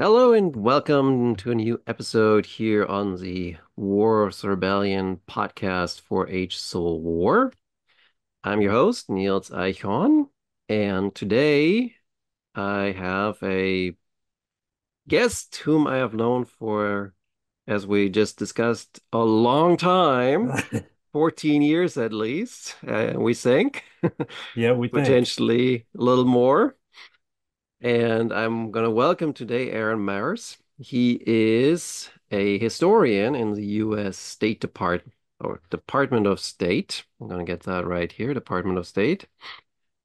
Hello and welcome to a new episode here on the Wars Rebellion podcast for H-CivWar. I'm your host, Niels Eichhorn, and today I have a guest whom I have known for, as we just discussed, a long time 14 years at least, uh, we think. Yeah, we think. Potentially a little more. And I'm going to welcome today Aaron Marrs. He is a historian in the U.S. State Department or Department of State. I'm going to get that right here, Department of State.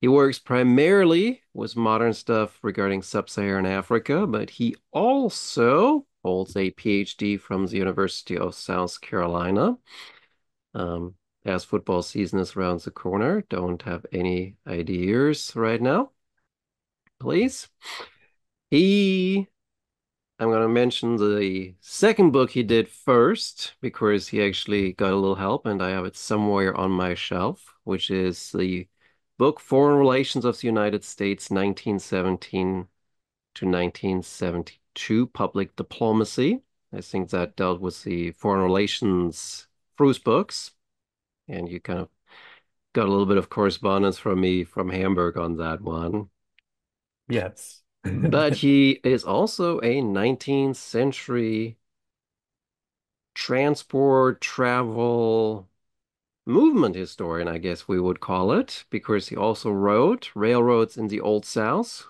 He works primarily with modern stuff regarding sub-Saharan Africa, but he also holds a PhD from the University of South Carolina. Um, as football season is around the corner, don't have any ideas right now please. He, I'm going to mention the second book he did first because he actually got a little help and I have it somewhere on my shelf, which is the book Foreign Relations of the United States, 1917 to 1972, Public Diplomacy. I think that dealt with the foreign relations FRUS books. And you kind of got a little bit of correspondence from me from Hamburg on that one. Yes. But he is also a 19th century transport, travel, movement historian, I guess we would call it, because he also wrote Railroads in the Old South.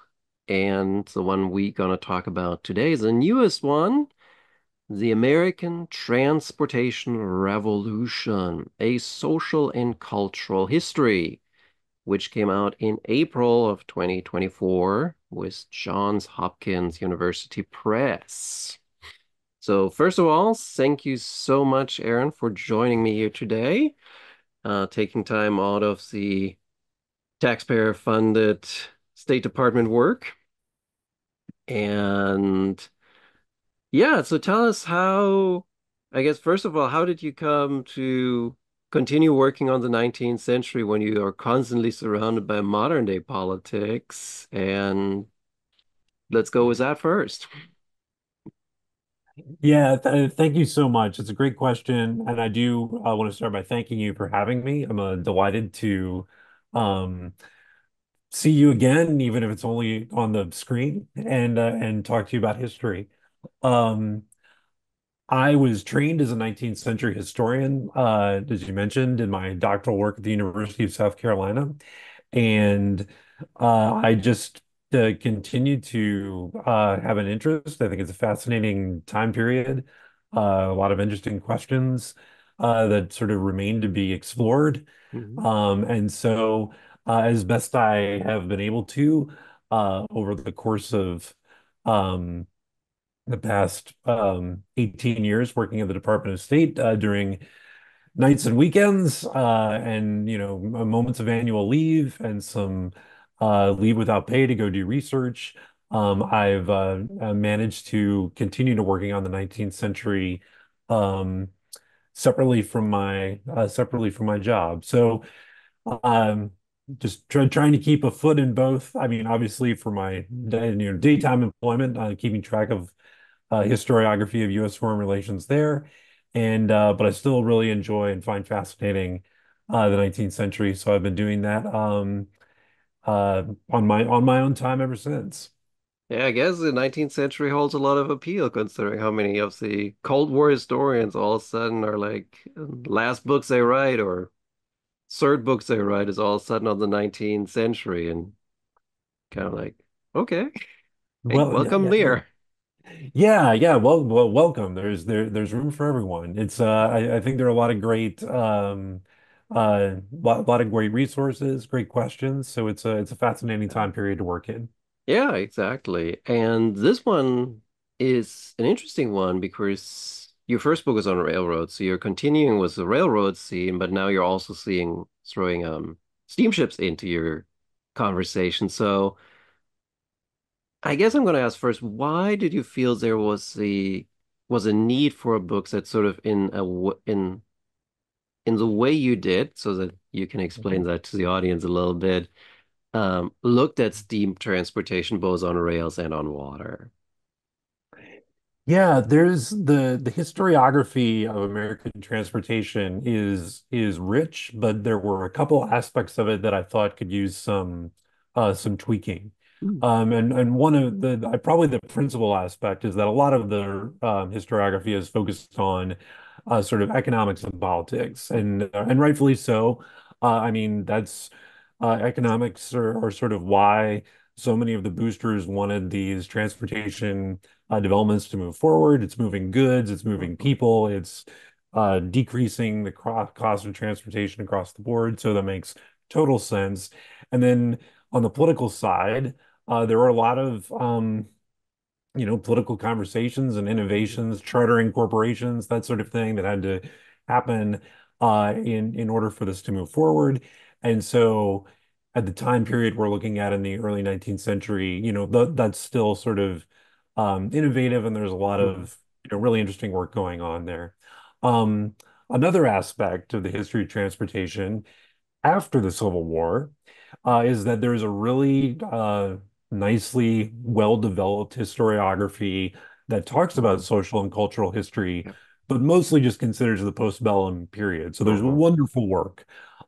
And the one we're going to talk about today is the newest one, The American Transportation Revolution, a social and cultural history which came out in April of 2024 with Johns Hopkins University Press. So first of all, thank you so much, Aaron, for joining me here today, uh, taking time out of the taxpayer-funded State Department work. And yeah, so tell us how, I guess, first of all, how did you come to continue working on the 19th century when you are constantly surrounded by modern day politics. And let's go with that first. Yeah, th thank you so much. It's a great question, and I do uh, want to start by thanking you for having me. I'm uh, delighted to um, see you again, even if it's only on the screen, and uh, and talk to you about history. Um, I was trained as a 19th century historian, uh, as you mentioned, in my doctoral work at the University of South Carolina. And uh, I just uh, continue to uh, have an interest. I think it's a fascinating time period, uh, a lot of interesting questions uh, that sort of remain to be explored. Mhm. Um, and so, as best I have been able to over the course of um, the past um, 18 years working at the Department of State uh, during nights and weekends uh, and you know moments of annual leave and some uh, leave without pay to go do research. Um, I've uh, uh, managed to continue to working on the 19th century um, separately from my uh, separately from my job. So um, just try, trying to keep a foot in both. I mean, obviously for my day, you know daytime employment, uh, keeping track of uh, historiography of U.S. foreign relations there. And uh, but I still really enjoy and find fascinating uh, the 19th century. So I've been doing that um, uh, on my on my own time ever since. Yeah, I guess the 19th century holds a lot of appeal considering how many of the Cold War historians all of a sudden are like last books they write or third books they write is all of sudden on the 19th century and kind of like, okay, hey, Well, welcome yeah, yeah. there. Yeah, yeah. Well, well, welcome. There's there there's room for everyone. It's uh I, I think there are a lot of great um uh lot, lot of great resources, great questions. So it's a it's a fascinating time period to work in. Yeah, exactly. And this one is an interesting one because your first book is on railroads, so you're continuing with the railroad scene, but now you're also seeing throwing um steamships into your conversation. So I guess I'm going to ask first, why did you feel there was the was a need for a book that sort of in a in in the way you did, so that you can explain Mhm. that to the audience a little bit, um, looked at steam transportation both on rails and on water. Yeah, there's the the historiography of American transportation is is rich, but there were a couple aspects of it that I thought could use some uh some tweaking. Mm. Um and and one of the I probably the principal aspect is that a lot of the um, historiography is focused on uh, sort of economics and politics and uh, and rightfully so. Uh, I mean that's uh, economics are, are sort of why so many of the boosters wanted these transportation uh, developments to move forward. It's moving goods, it's moving Mhm. people, it's uh, decreasing the cost of transportation across the board. So that makes total sense. And then on the political side, uh, there are a lot of um, you know, political conversations and innovations, chartering corporations, that sort of thing that had to happen uh, in in order for this to move forward. And so, at the time period we're looking at in the early 19th century, you know, th that's still sort of um, innovative, and there's a lot Mhm. of you know really interesting work going on there. Um, another aspect of the history of transportation after the Civil War uh, is that there's a really uh, nicely well-developed historiography that talks about Mhm. social and cultural history, but mostly just considers the postbellum period. So there's Mhm. wonderful work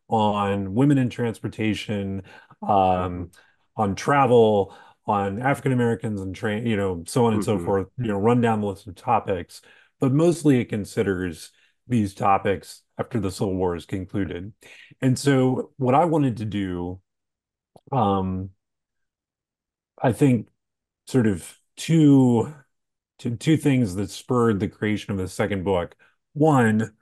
on women in transportation, um, on travel, on African Americans and train, you know, so on and so Mhm. forth, you know, run down the list of topics, but mostly it considers these topics after the Civil War is concluded. And so what I wanted to do, um, I think sort of two, two, two things that spurred the creation of the second book. One,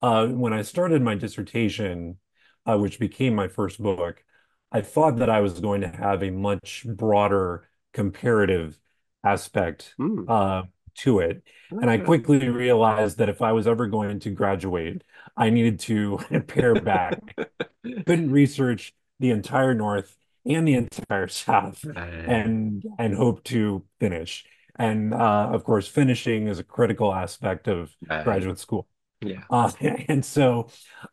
uh, when I started my dissertation, uh, which became my first book, I thought that I was going to have a much broader comparative aspect Mm. uh, to it. And I quickly realized that if I was ever going to graduate, I needed to pare back couldn't research the entire North and the entire South and and hope to finish. And uh, of course, finishing is a critical aspect of graduate school. Yeah. Uh, and so,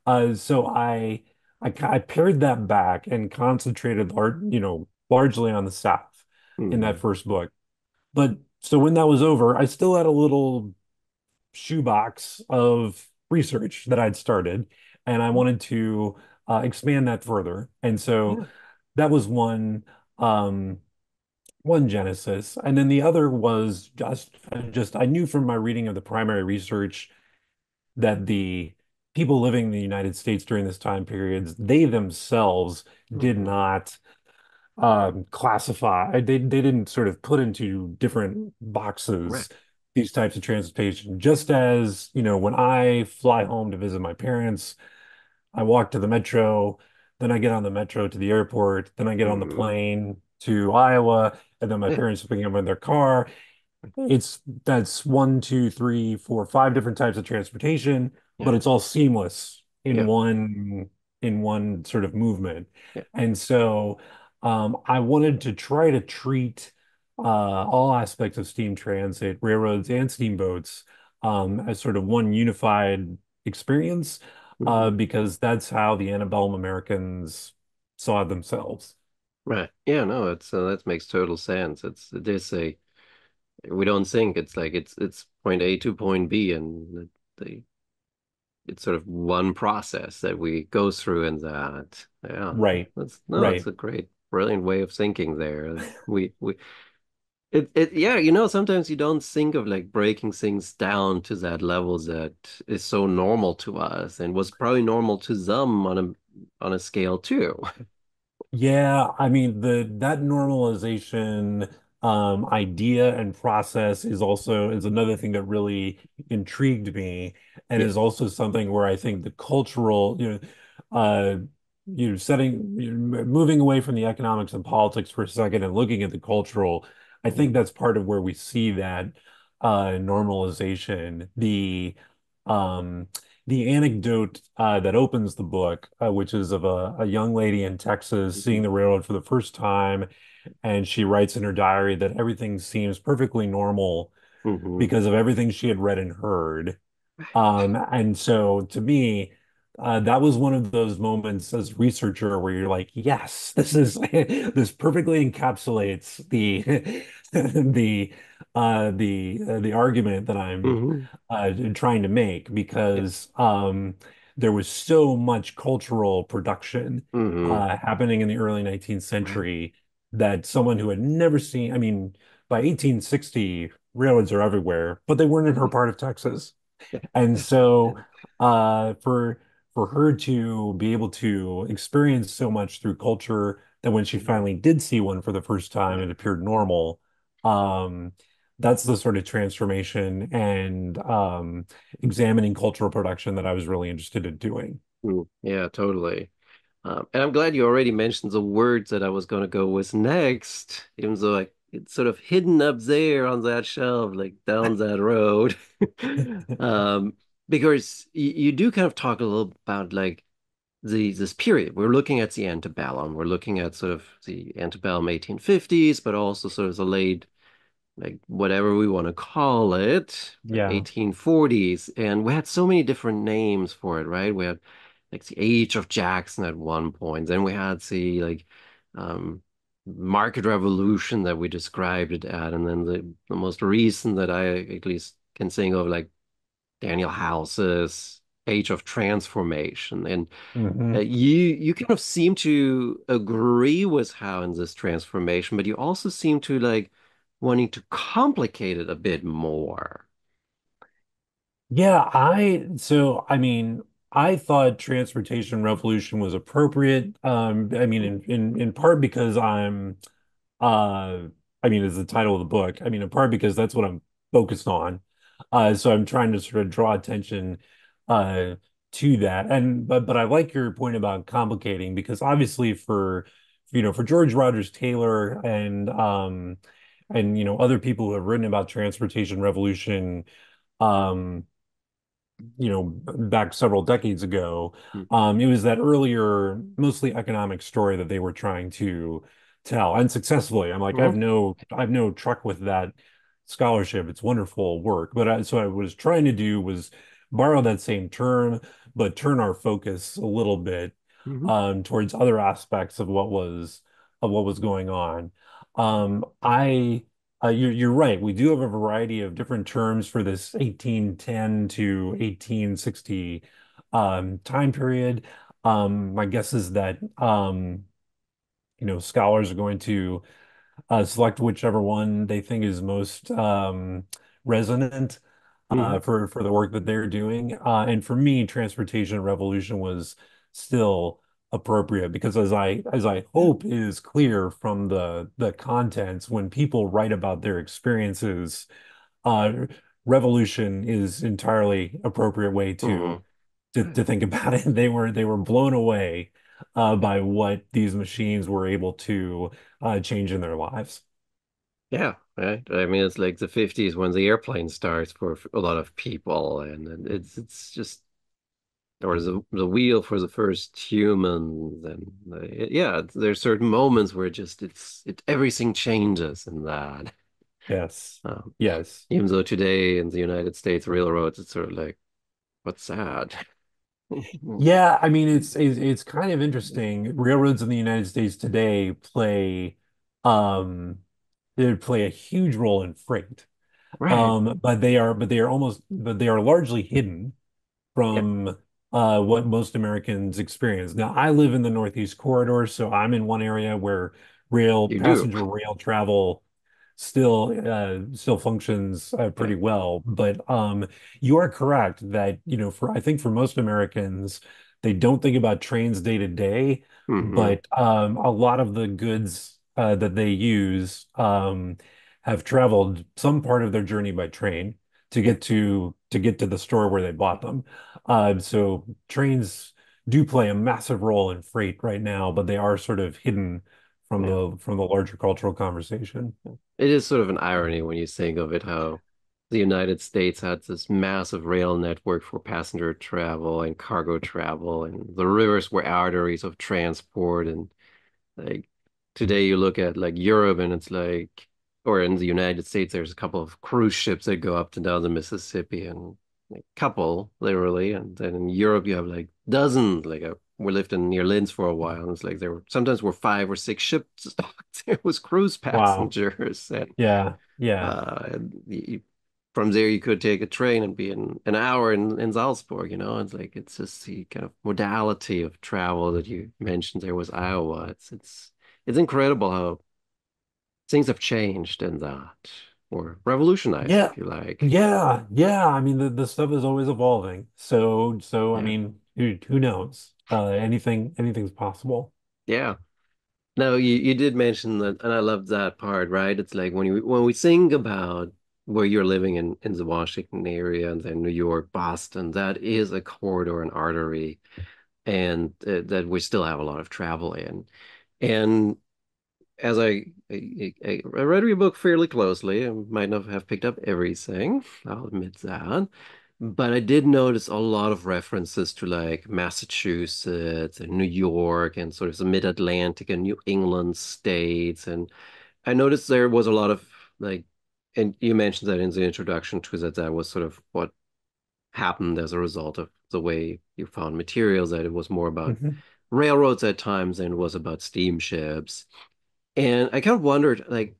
uh, so I, I I pared that back and concentrated, lar you know, largely on the South in that Mhm. first book. But so when that was over, I still had a little shoebox of research that I'd started, and I wanted to uh, expand that further. And so Yeah. that was one um, one genesis, and then the other was just just I knew from my reading of the primary research that the people living in the United States during this time periods, they themselves did Mhm. not um, classify. They they didn't sort of put into different Right. boxes these types of transportation. Just as, you know, when I fly home to visit my parents, I walk to the metro, then I get on the metro to the airport, then I get on the Mhm. plane to Iowa, and then my parents are picking up in their car. It's that's one, two, three, four, five different types of transportation, but it's all seamless in Yeah. one in one sort of movement. Yeah. And so um, I wanted to try to treat uh, all aspects of steam transit, railroads and steamboats um, as sort of one unified experience uh, Mhm. because that's how the antebellum Americans saw themselves. Right. Yeah, no, it's uh, that makes total sense. It's it is a we don't think it's like it's it's point A to point B and the it's sort of one process that we go through and that. Yeah. Right, that's no right. a great brilliant way of thinking there. We we it it yeah you know sometimes you don't think of like breaking things down to that level that is so normal to us and was probably normal to them on a on a scale too. Yeah, I mean the that normalization um idea and process is also is another thing that really intrigued me and yeah is also something where I think the cultural, you know, uh you know, setting you know, moving away from the economics and politics for a second and looking at the cultural, I think that's part of where we see that uh normalization. The um the anecdote uh, that opens the book, uh, which is of a, a young lady in Texas seeing Mhm. the railroad for the first time, and she writes in her diary that everything seems perfectly normal Mhm. because of everything she had read and heard. Um, and so to me, uh, that was one of those moments as researcher where you're like, yes, this is this perfectly encapsulates the the uh, the uh, the argument that I'm hmm uh, trying to make because um, there was so much cultural production hmm uh, happening in the early 19th century that someone who had never seen, I mean, by 1860, railroads are everywhere, but they weren't in her hmm part of Texas. And so uh, for for her to be able to experience so much through culture that when she hmm finally did see one for the first time, it appeared normal. Um, that's the sort of transformation and um, examining cultural production that I was really interested in doing. Yeah, totally. Um, and I'm glad you already mentioned the words that I was going to go with next, even though like it's sort of hidden up there on that shelf, like down that road. Um, because you, you do kind of talk a little about like the this period. We're looking at the antebellum. We're looking at sort of the antebellum 1850s, but also sort of the late like whatever we want to call it, Yeah. 1840s. And we had so many different names for it, right? We had like the age of Jackson at one point. Then we had the like um market revolution that we described it at, and then the, the most recent that I at least can think of, like Daniel Howe's Age of Transformation. And uh, hmm you you kind of seem to agree with Howe in this transformation, but you also seem to like wanting to complicate it a bit more. Yeah, I so I mean, I thought transportation revolution was appropriate. Um, I mean, in in in part because I'm uh I mean, as the title of the book. I mean, in part because that's what I'm focused on. Uh, so I'm trying to sort of draw attention uh to that. And but but I like your point about complicating because obviously for you know for George Rogers Taylor and um and you know other people who have written about transportation revolution um you know, back several decades ago. Um, it was that earlier, mostly economic story that they were trying to tell and successfully. I'm like, I have Mm-hmm. no, I have no truck with that scholarship. It's wonderful work. But I, so I was trying to do was borrow that same term, but turn our focus a little bit hmm um, towards other aspects of what was of what was going on. Um, I uh, you're you're right. We do have a variety of different terms for this 1810 to 1860 um, time period. Um, my guess is that um, you know scholars are going to uh, select whichever one they think is most um, resonant hmm uh, for for the work that they're doing. Uh, and for me, transportation revolution was still appropriate because as I as I hope is clear from the the contents, when people write about their experiences, uh, revolution is entirely appropriate way to hmm to, to think about it. They were they were blown away uh, by what these machines were able to uh, change in their lives. Yeah, right. I mean, it's like the 50s when the airplane starts for a lot of people, and, and it's it's just or the the wheel for the first humans, and uh, yeah, there's certain moments where it just it's it everything changes in that. Yes. Um, Yes. even though today in the United States railroads, it's sort of like, what's that? Yeah, I mean it's, it's it's kind of interesting. Railroads in the United States today play um they play a huge role in freight. Right. Um, but they are but they are almost but they are largely hidden from uh, what most Americans experience. Now, I live in the Northeast Corridor, so I'm in one area where rail you do. passenger rail travel still uh, still functions uh, pretty well. But um, you are correct that, you know, for I think for most Americans, they don't think about trains day to day, hmm but um, a lot of the goods uh, that they use um, have traveled some part of their journey by train to get to to get to the store where they bought them. Uh, so trains do play a massive role in freight right now, but they are sort of hidden from Yeah. the from the larger cultural conversation. It is sort of an irony when you think of it, how the United States had this massive rail network for passenger travel and cargo travel, and the rivers were arteries of transport. And like today, you look at like Europe, and it's like, or in the United States, there's a couple of cruise ships that go up and down the Mississippi, and like couple literally, and then in Europe you have like dozens. Like a, we lived in near Linz for a while, and it's like there were sometimes were five or six ships. It was cruise Wow. passengers, and Yeah. Yeah. uh, and you, from there you could take a train and be in an hour in in Salzburg. You know, it's like it's just the kind of modality of travel that you mentioned. There was Iowa. It's it's it's incredible how things have changed in that, or revolutionized, Yeah. if you like. Yeah. Yeah. I mean, the, the stuff is always evolving. So, so, I mean, who, who knows? Uh, anything, anything's possible. Yeah. No, you, you did mention that, and I love that part, right? It's like when you when we think about where you're living in in the Washington area and then New York, Boston, that is a corridor, an artery, and uh, that we still have a lot of travel in. And as I, I I read your book fairly closely, I might not have picked up everything, I'll admit that. But I did notice a lot of references to like Massachusetts and New York and sort of the mid-Atlantic and New England states. And I noticed there was a lot of like, and you mentioned that in the introduction to that, that was sort of what happened as a result of the way you found materials, that it was more about Mhm. railroads at times than it was about steamships. And I kind of wondered, like,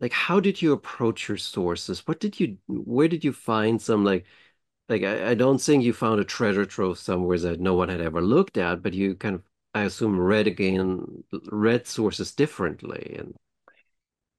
like how did you approach your sources? What did you, where did you find some like like I, I don't think you found a treasure trove somewhere that no one had ever looked at, but you kind of, I assume, read again, read sources differently. And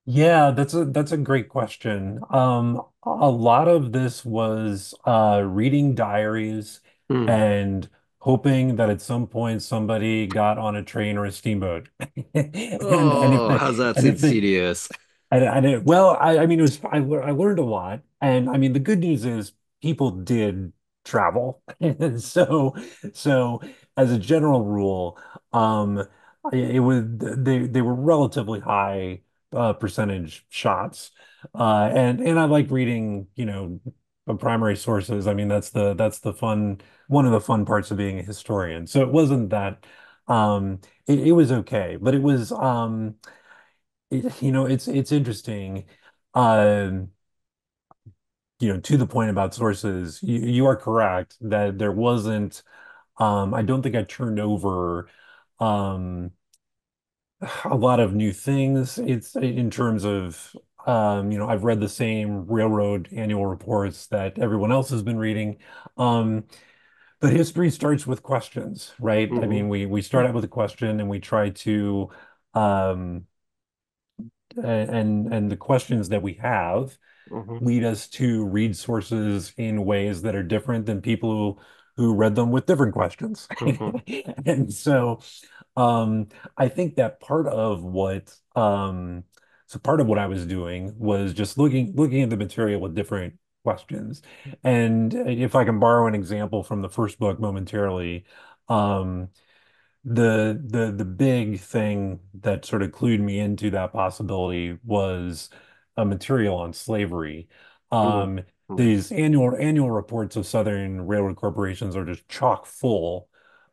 Yeah, that's a that's a great question. Um, a lot of this was uh reading diaries hmm. and hoping that at some point somebody got on a train or a steamboat. And and Oh, they how's that and insidious? I, I didn't, well, I, I mean, it was, I, I learned a lot. And I mean, the good news is people did travel. And so, so as a general rule, um, it was, they, they were relatively high, uh, percentage shots. Uh, and, and I like reading, you know, uh, primary sources. I mean, that's the, that's the fun, one of the fun parts of being a historian. So it wasn't that, um, it, it was okay, but it was, um, it- you know, it's it's interesting. Um, you know, to the point about sources, you, you are correct that there wasn't. Um, I don't think I turned over um, a lot of new things. It's in terms of um, you know, I've read the same railroad annual reports that everyone else has been reading. Um, but history starts with questions, right? I hmm mean, we we start out with a question and we try to um, and and the questions that we have hmm lead us to read sources in ways that are different than people who, who read them with different questions. hmm And so um, I think that part of what um, so part of what I was doing was just looking looking at the material with different questions. And if I can borrow an example from the first book momentarily, um, the the the big thing that sort of clued me into that possibility was a material on slavery. hmm Um, these annual annual reports of Southern Railroad corporations are just chock full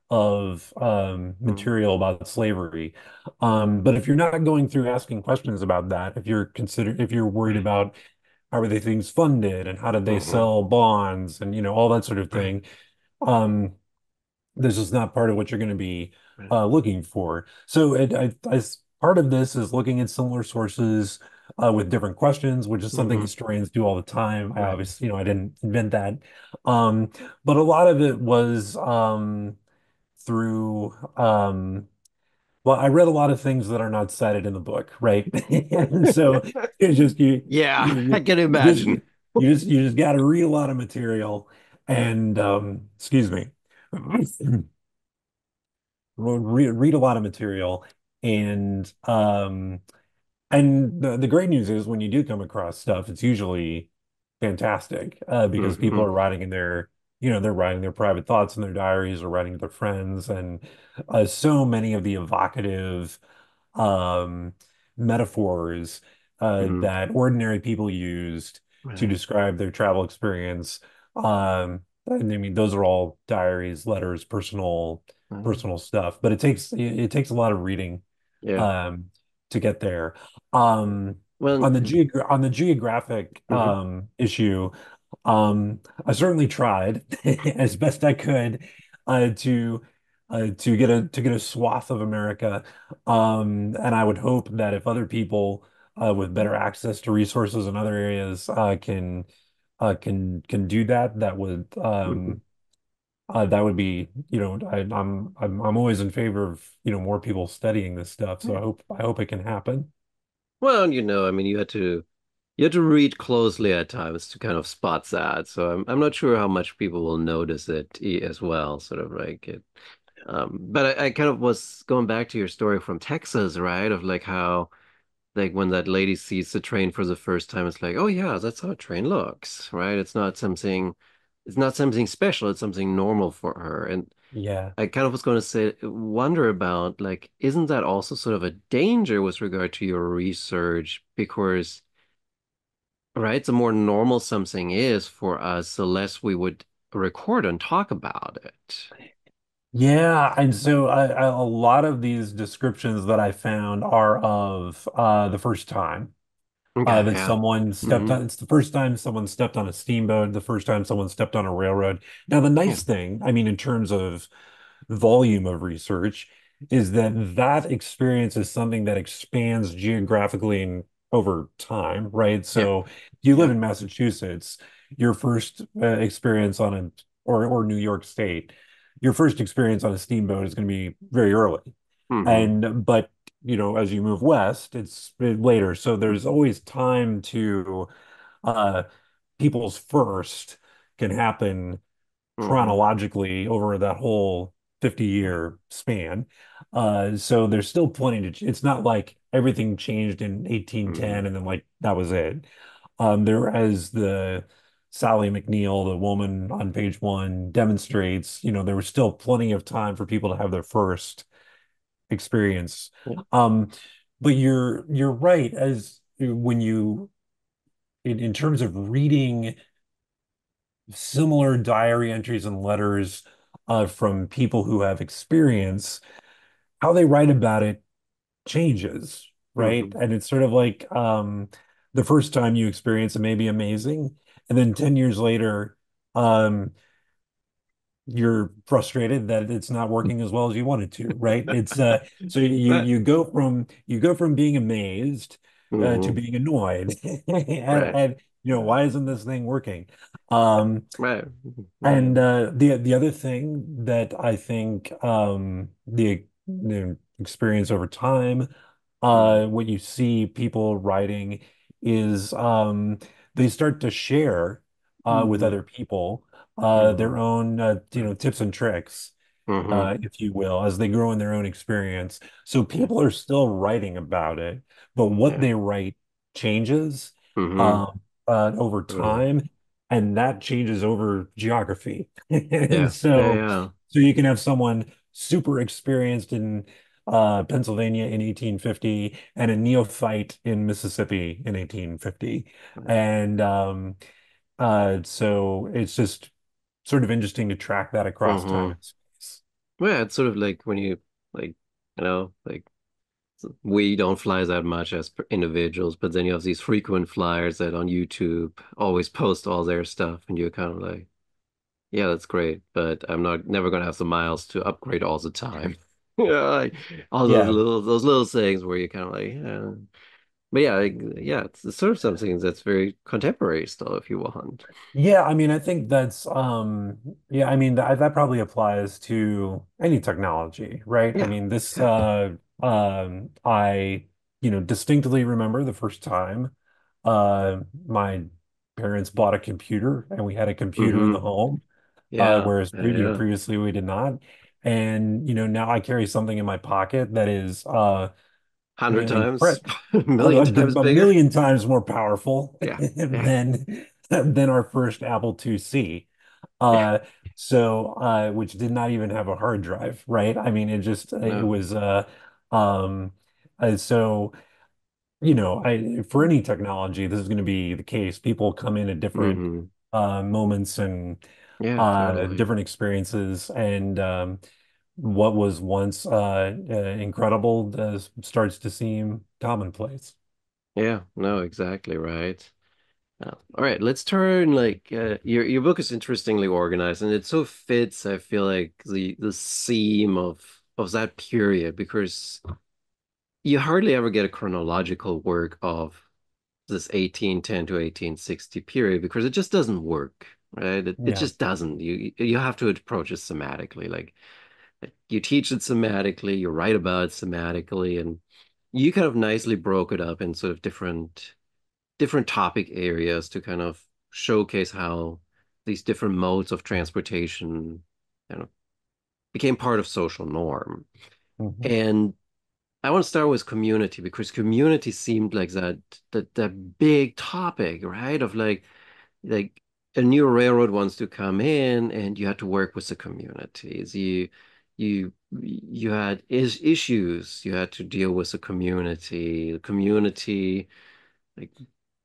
of um, hmm material about slavery. Um, but if you're not going through asking questions about that, if you're consider if you're worried about how are they things funded and how did they hmm sell bonds and you know all that sort of thing, um, this is not part of what you're going to be uh, looking for. So it, I, I, part of this is looking at similar sources uh, with different questions, which is something hmm historians do all the time. I obviously, you know, I didn't invent that. Um, but a lot of it was um, through, um, well, I read a lot of things that are not cited in the book, right? And so it's just you, Yeah, I you, can you just, imagine. you just, you just got to read a lot of material and, um, excuse me. read, read a lot of material and um and the, the great news is when you do come across stuff it's usually fantastic uh because people hmm are writing in their you know they're writing their private thoughts in their diaries or writing to their friends and uh, so many of the evocative um, metaphors uh, hmm that ordinary people used to describe their travel experience. Um, and I mean, those are all diaries, letters, personal, personal stuff. But it takes it, it takes a lot of reading yeah. um, to get there. Um, Well, on the geog on the geographic mhm. um, issue, Um, I certainly tried as best I could uh, to uh, to get a to get a swath of America. Um, and I would hope that if other people uh, with better access to resources in other areas uh, can uh, can can do that, that would um, uh, that would be, you know, I, I'm I'm I'm always in favor of, you know, more people studying this stuff. So I hope I hope it can happen. Well, you know, I mean, you had to you have to read closely at times to kind of spot that. So I'm I'm not sure how much people will notice it as well, sort of like it. Um, but I, I kind of was going back to your story from Texas, right? Of like how like when that lady sees the train for the first time, it's like, oh yeah, that's how a train looks, right? It's not something it's not something special, it's something normal for her. And Yeah. I kind of was going to say, wonder about like, isn't that also sort of a danger with regard to your research? Because, right, the more normal something is for us, the less we would record and talk about it. Yeah, and so I, I, a lot of these descriptions that I found are of uh, the first time. uh, that yeah. someone stepped hmm on. It's the first time someone stepped on a steamboat, the first time someone stepped on a railroad. Now, the Yeah. nice thing, I mean, in terms of volume of research, is that that experience is something that expands geographically and over time, right? Yeah. So, you live Yeah. in Massachusetts, your first uh, experience on a or or New York State, your first experience on a steamboat is going to be very early. hmm And but you know, as you move west, it's later. So there's always time to uh people's first can happen hmm chronologically over that whole 50 year span. Uh so there's still plenty to it's not like everything changed in hmm 1810 and then like that was it. Um there as the Sally McNeil, the woman on page one, demonstrates, you know, there was still plenty of time for people to have their first experience. Um, but you're you're right as when you in, in terms of reading similar diary entries and letters uh, from people who have experience, how they write about it changes, right? hmm And it's sort of like um, the first time you experience it may be amazing, and then 10 years later, um, you're frustrated that it's not working as well as you wanted to, right? It's uh so you you go from you go from being amazed uh, to hmm being annoyed. And, Right. and you know, why isn't this thing working? Um Right. Right. and uh the the other thing that I think um the, the experience over time uh what you see people writing is um they start to share uh with hmm other people uh hmm their own uh, you know tips and tricks uh if you will as they grow in their own experience so people are still writing about it but what Yeah. they write changes hmm um uh, over time and that changes over geography and Yeah. Yeah. so Yeah. so you can have someone super experienced in uh, Pennsylvania in 1850 and a neophyte in Mississippi in 1850. And um, uh, so it's just sort of interesting to track that across time hmm and space. Well, yeah, it's sort of like when you like, you know, like we don't fly that much as individuals, but then you have these frequent flyers that on YouTube always post all their stuff, and you're kind of like, yeah, that's great, but I'm not never gonna have the miles to upgrade all the time. Yeah, like all those Yeah, little those little things where you're kind of like, yeah. But yeah, like, yeah, it's, sort of something that's very contemporary still, if you want. Yeah, I mean, I think that's um yeah, I mean that that probably applies to any technology, right? I mean, this uh um I you know distinctly remember the first time uh my parents bought a computer and we had a computer in the hmm home uh Yeah, whereas yeah, pre yeah. previously we did not. And you know now I carry something in my pocket that is uh Hundred times, incredible a million times a million times more powerful Yeah, yeah, than than our first Apple IIc. yeah. Uh, so uh, which did not even have a hard drive, right? I mean, it just it was uh, um, so you know, I for any technology, this is going to be the case. People come in at different hmm uh, moments and Yeah, uh, totally. different experiences, and um, what was once uh, uh, incredible starts to seem commonplace. Yeah, no, exactly right. Uh, all right, let's turn like uh, your your book is interestingly organized and it so fits, I feel like the the theme of of that period because you hardly ever get a chronological work of this 1810 to 1860 period because it just doesn't work, right? It, it just doesn't. You you have to approach it thematically. Like you teach it thematically, you write about it thematically, and you kind of nicely broke it up in sort of different different topic areas to kind of showcase how these different modes of transportation kind of became part of social norm. Mhm. And I want to start with community because community seemed like that that that big topic, right? Of like like a new railroad wants to come in and you had to work with the communities. You you you had is issues you had to deal with the community. The community like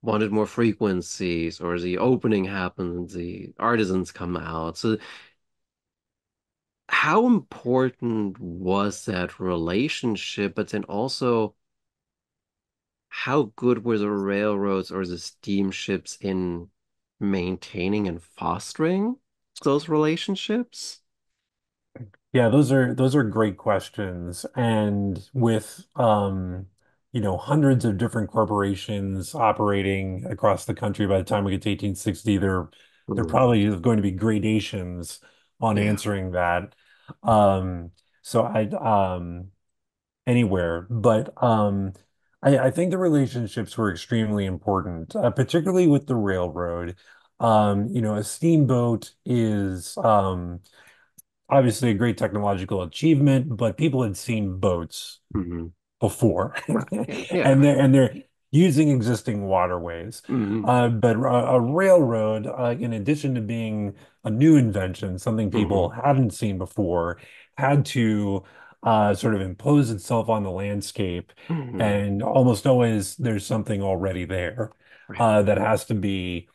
wanted more frequencies or the opening happens, the artisans come out. So how important was that relationship? But then also how good were the railroads or the steamships in maintaining and fostering those relationships? Yeah, those are those are great questions. And with um, you know, hundreds of different corporations operating across the country by the time we get to 1860, there there Mhm. probably is going to be gradations on Yeah. answering that. Um, so I um anywhere, but um I, I think the relationships were extremely important, uh, particularly with the railroad. Um, you know, a steamboat is um obviously a great technological achievement, but people had seen boats hmm before, Yeah. and they're and they're using existing waterways. hmm Uh, but a, a railroad, uh, in addition to being a new invention, something people hmm hadn't seen before, had to uh, sort of impose itself on the landscape, hmm and almost always there's something already there Right. uh, that has to be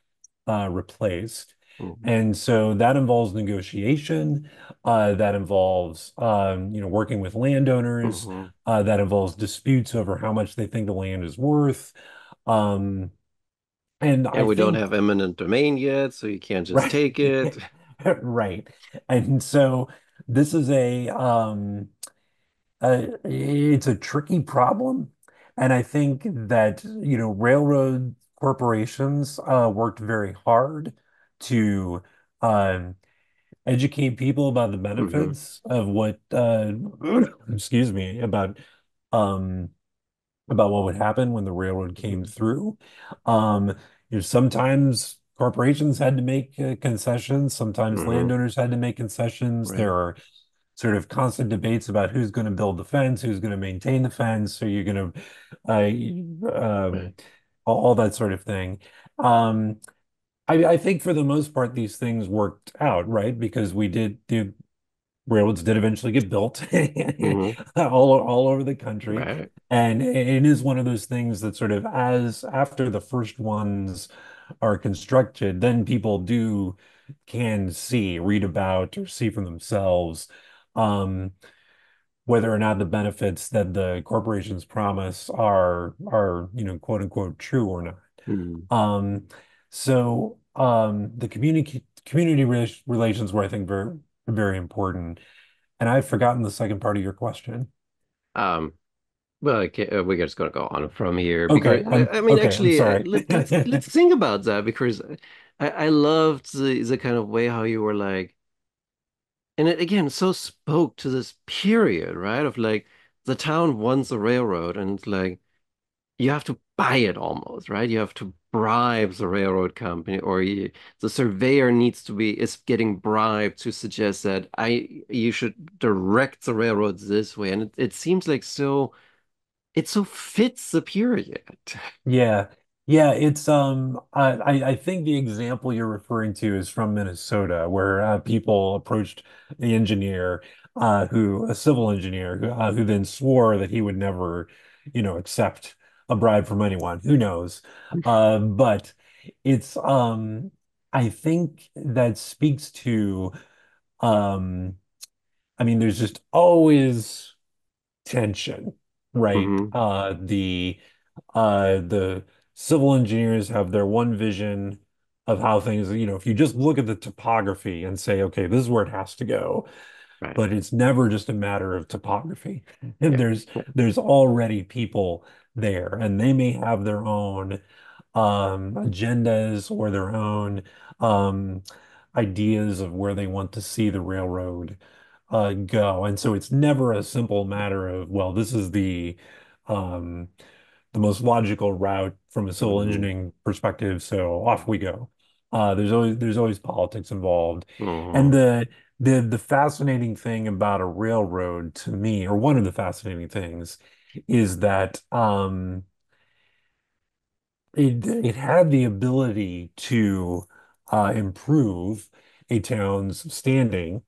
uh, replaced. Hmm And so that involves negotiation, uh, that involves um, you know working with landowners, hmm uh, that involves disputes over how much they think the land is worth. Um, and Yeah, I we don't have eminent domain yet, so you can't just right, take it. right. And so this is a um, uh, it's a tricky problem. And I think that, you know, railroad corporations uh, worked very hard to um, educate people about the hmm benefits of what, uh, excuse me, about um, about what would happen when the railroad came through. Um, you know, sometimes corporations had to make uh, concessions, sometimes hmm landowners had to make concessions. Right. There are sort of constant debates about who's going to build the fence, who's going to maintain the fence, so you're going to uh, um, Right. all, all that sort of thing. Um, I, I think for the most part, these things worked out, right? Because we did the railroads did eventually get built hmm all all over the country, Right. and it is one of those things that sort of as after the first ones are constructed, then people do can see, read about, or see for themselves. Um, whether or not the benefits that the corporations promise are are you know quote unquote true or not. hmm Um, so um, the community community rela- relations were I think very very important. And I've forgotten the second part of your question. Um, well, okay, we're just gonna go on from here because Okay, I, mean, okay. Actually, uh, let, let's let's think about that because I I loved the the kind of way how you were like, and it again so spoke to this period, right? Of like the town wants a railroad, and it's like you have to buy it almost, right? You have to bribe the railroad company, or you, the surveyor needs to be is getting bribed to suggest that I you should direct the railroads this way, and it, it seems like so it so fits the period. Yeah. Yeah, it's um I I think the example you're referring to is from Minnesota where uh, people approached the engineer uh who a civil engineer uh, who then swore that he would never, you know, accept a bribe from anyone. Who knows? Uh, but it's um I think that speaks to um I mean there's just always tension, right? hmm Uh, the uh, the civil engineers have their one vision of how things, you know, if you just look at the topography and say, okay, this is where it has to go, Right. but it's never just a matter of topography. And Yeah. there's there's already people there, and they may have their own um, agendas or their own um, ideas of where they want to see the railroad uh, go. And so it's never a simple matter of, well, this is the um, the most logical route from a civil hmm engineering perspective. So off we go. Uh, there's always there's always politics involved, and hmm the the the fascinating thing about a railroad to me, or one of the fascinating things, is that um, it it had the ability to uh, improve a town's standing.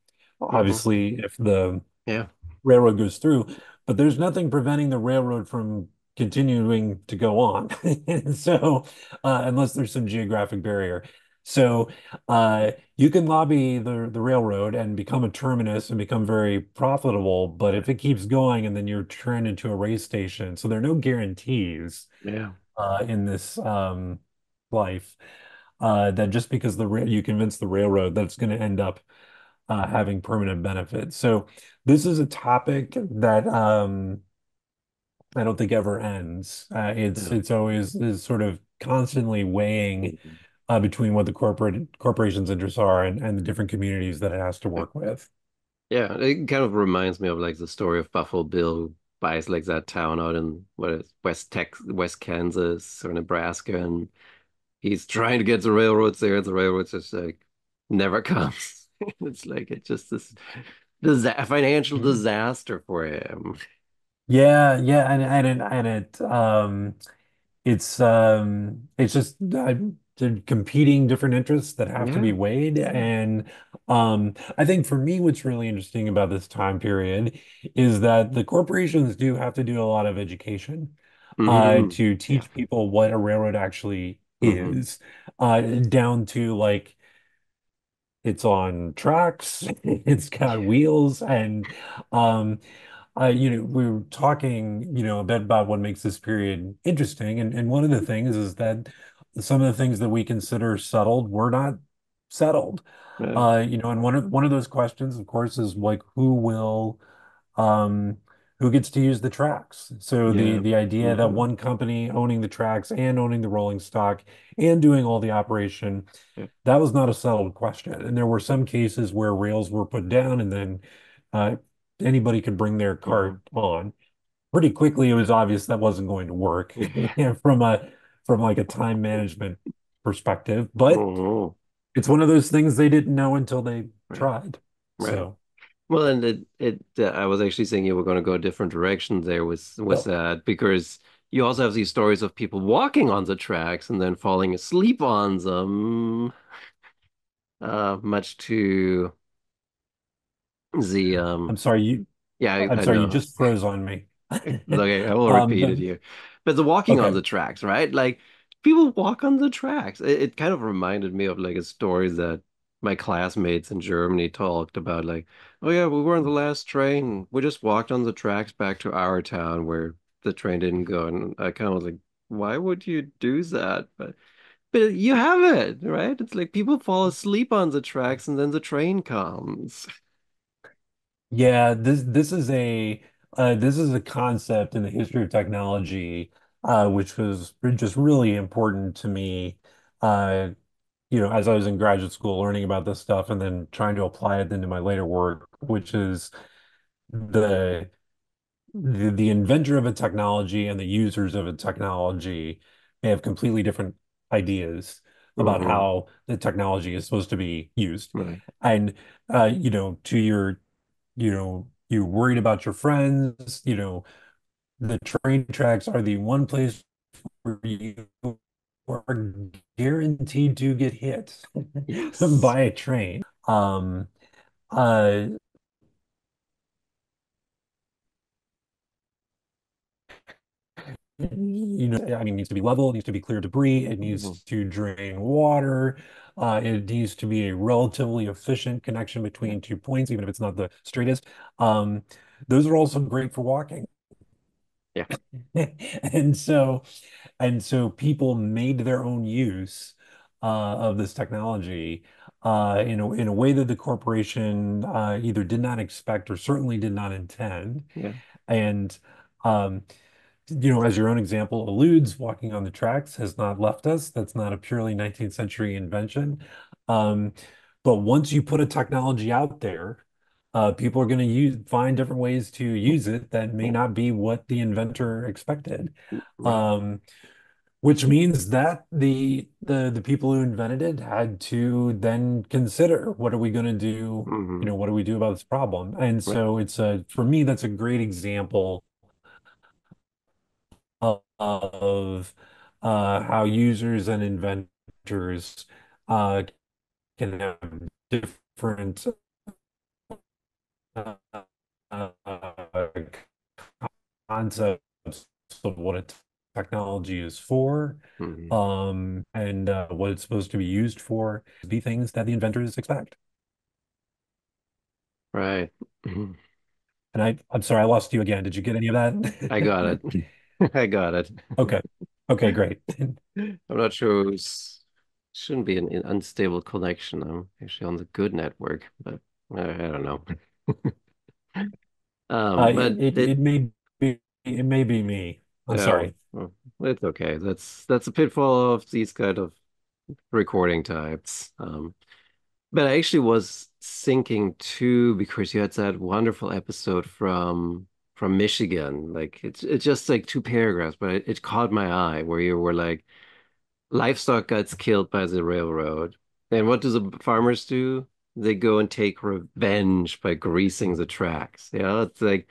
hmm Obviously, if the Yeah. railroad goes through, but there's nothing preventing the railroad from continuing to go on. So, uh, unless there's some geographic barrier. So, uh, you can lobby the, the railroad and become a terminus and become very profitable, but if it keeps going and then you're turned into a race station, so there are no guarantees Yeah. uh, in this um, life uh, that just because the ra you convince the railroad that it's going to end up uh, having permanent benefits. So this is a topic that um, I don't think ever ends. Uh, it's Yeah. it's always is sort of constantly weighing Mhm. Uh, between what the corporate corporation's interests are and, and the different communities that it has to work with. Yeah. It kind of reminds me of like the story of Buffalo Bill who buys like that town out in what is West Tex West Kansas or Nebraska and he's trying to get the railroads there the railroads just like never comes. It's like it's just this disa financial disaster for him. Yeah, yeah, and and it, and it um It's um it's just the competing different interests that have to be weighed. Yeah. And um I think for me what's really interesting about this time period is that the corporations do have to do a lot of education uh hmm to Yeah. teach people what a railroad actually hmm is, uh down to like it's on tracks, it's got wheels, and um uh, you know, we were talking, you know, a bit about what makes this period interesting, and and one of the things is that some of the things that we consider settled were not settled. Yeah. Uh, you know, and one of one of those questions, of course, is like who will, um, who gets to use the tracks? So the Yeah. the idea that hmm one company owning the tracks and owning the rolling stock and doing all the operation, Yeah. that was not a settled question. And there were some cases where rails were put down and then uh, anybody could bring their cart on. Pretty quickly, it was obvious that wasn't going to work from a from like a time management perspective. But hmm it's one of those things they didn't know until they Right. tried. Right. So, Well, and it it uh, I was actually saying you were going to go a different direction there with with oh, that because you also have these stories of people walking on the tracks and then falling asleep on them, uh, much to the Um, I'm um sorry, you yeah I, I'm I sorry, you just froze on me. Okay, I will Um, repeat but it here. But the walking on the tracks, right? Like people walk on the tracks. It, it kind of reminded me of like a story that my classmates in Germany talked about. Like, oh yeah, we were on the last train. We just walked on the tracks back to our town where the train didn't go. And I kind of was like, why would you do that? But but you have it, right? It's like people fall asleep on the tracks and then the train comes. Yeah, this this is a uh, this is a concept in the history of technology, uh, which was just really important to me. Uh, you know, as I was in graduate school, learning about this stuff and then trying to apply it into my later work, which is the the, the inventor of a technology and the users of a technology may have completely different ideas about hmm how the technology is supposed to be used. Right. And uh, you know, to your you know, you're worried about your friends, you know, the train tracks are the one place where you are guaranteed to get hit Yes. by a train. Um, uh, you know, I mean, it needs to be level, it needs to be clear debris, it needs Mhm. to drain water, uh, it needs to be a relatively efficient connection between two points, even if it's not the straightest. Um, those are also great for walking. Yeah. And so and so people made their own use uh, of this technology uh, in a, in a way that the corporation uh, either did not expect or certainly did not intend. Yeah. And um, you know, as your own example alludes, walking on the tracks has not left us. That's not a purely 19th century invention. Um, but once you put a technology out there, uh, people are going to use find different ways to use it that may not be what the inventor expected. Um, which means that the the the people who invented it had to then consider what are we going to do, you hmm know, what do we do about this problem? And so it's a for me that's a great example of, uh, how users and inventors uh, can have different uh, concepts of what a technology is for, hmm um, and uh, what it's supposed to be used for, be things that the inventors expect. Right. Mhm. And I, I'm sorry, I lost you again. Did you get any of that? I got it. I got it. Okay. Okay, great. I'm not sure it's shouldn't be an, an unstable connection. I'm actually on the good network, but I, I don't know. Uh, Um, but it, it it may be it may be me. I'm oh, sorry. it's okay. That's that's a pitfall of these kind of recording types. Um, but I actually was thinking too because you had that wonderful episode from from Michigan. Like it's it's just like two paragraphs, but it, it caught my eye where you were like livestock gets killed by the railroad. And what do the farmers do? They go and take revenge by greasing the tracks. You know, it's like,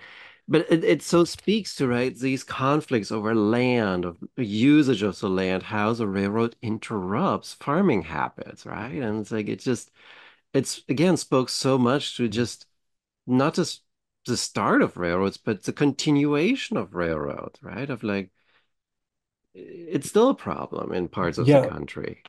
but it, it so speaks to, right, these conflicts over land, of usage of the land, how the railroad interrupts farming habits, right? And it's like, it just, it's again spoke so much to just not just the start of railroads, but the continuation of railroads, right? Of like, it's still a problem in parts of the country.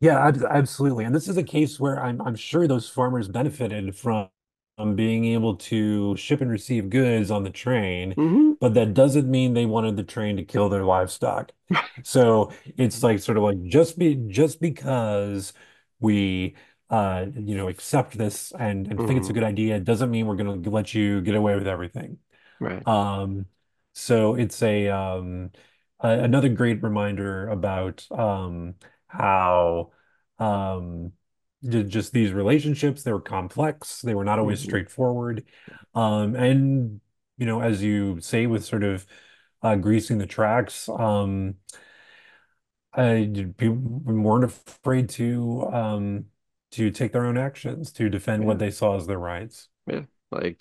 Yeah, ab absolutely. And this is a case where I'm I'm sure those farmers benefited from, from being able to ship and receive goods on the train, hmm but that doesn't mean they wanted the train to kill their livestock. So it's like sort of like just be just because we uh you know accept this and and think it's a hmm good idea doesn't mean we're going to let you get away with everything. Right. Um, so it's a um a, another great reminder about um how um ju- just these relationships they were complex, they were not always hmm straightforward. Um, and you know, as you say with sort of uh, greasing the tracks, um, I people weren't afraid to um to take their own actions to defend Yeah. what they saw as their rights. Yeah. Like,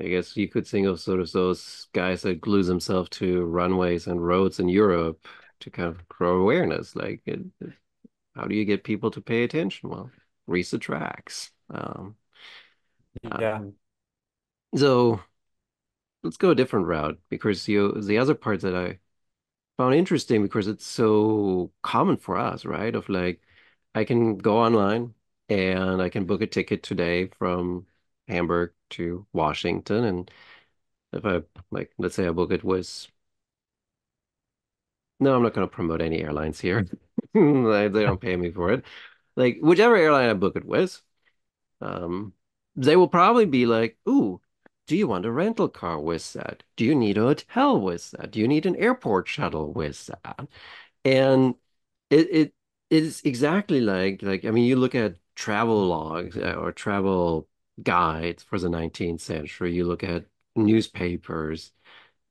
I guess you could think of sort of those guys that glue themselves to runways and roads in Europe to kind of grow awareness. Like, it, it- how do you get people to pay attention? Well, grease the tracks. Um, Yeah. so let's go a different route because you the other part that I found interesting because it's so common for us, right? Of like, I can go online and I can book a ticket today from Hamburg to Washington. And if I like, let's say I book it with, no, I'm not going to promote any airlines here. They, they don't pay me for it. Like, whichever airline I book it with, um, they will probably be like, ooh, do you want a rental car with that? Do you need a hotel with that? Do you need an airport shuttle with that? And it it is exactly like like I mean you look at travel logs uh, or travel guides for the 19th century, you look at newspapers.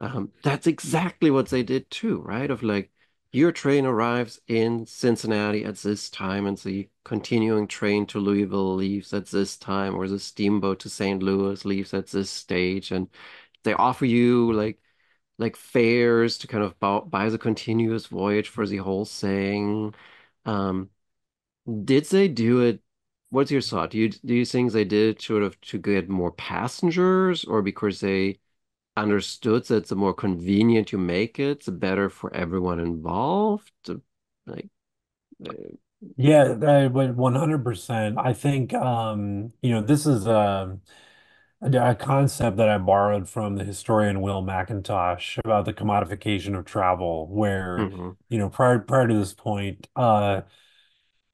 Um, that's exactly what they did too, right? Of like your train arrives in Cincinnati at this time, and the continuing train to Louisville leaves at this time, or the steamboat to St. Louis leaves at this stage, and they offer you like like fares to kind of buy, buy the continuous voyage for the whole thing. Um, did they do it? What's your thought? Do you do you think they did it sort of to get more passengers, or because they understood that the more convenient you make it, the better for everyone involved? Like, uh, Yeah, I would 100%. I think um, you know, this is um a concept that I borrowed from the historian Will Mackintosh about the commodification of travel, where, hmm you know, prior prior to this point, uh,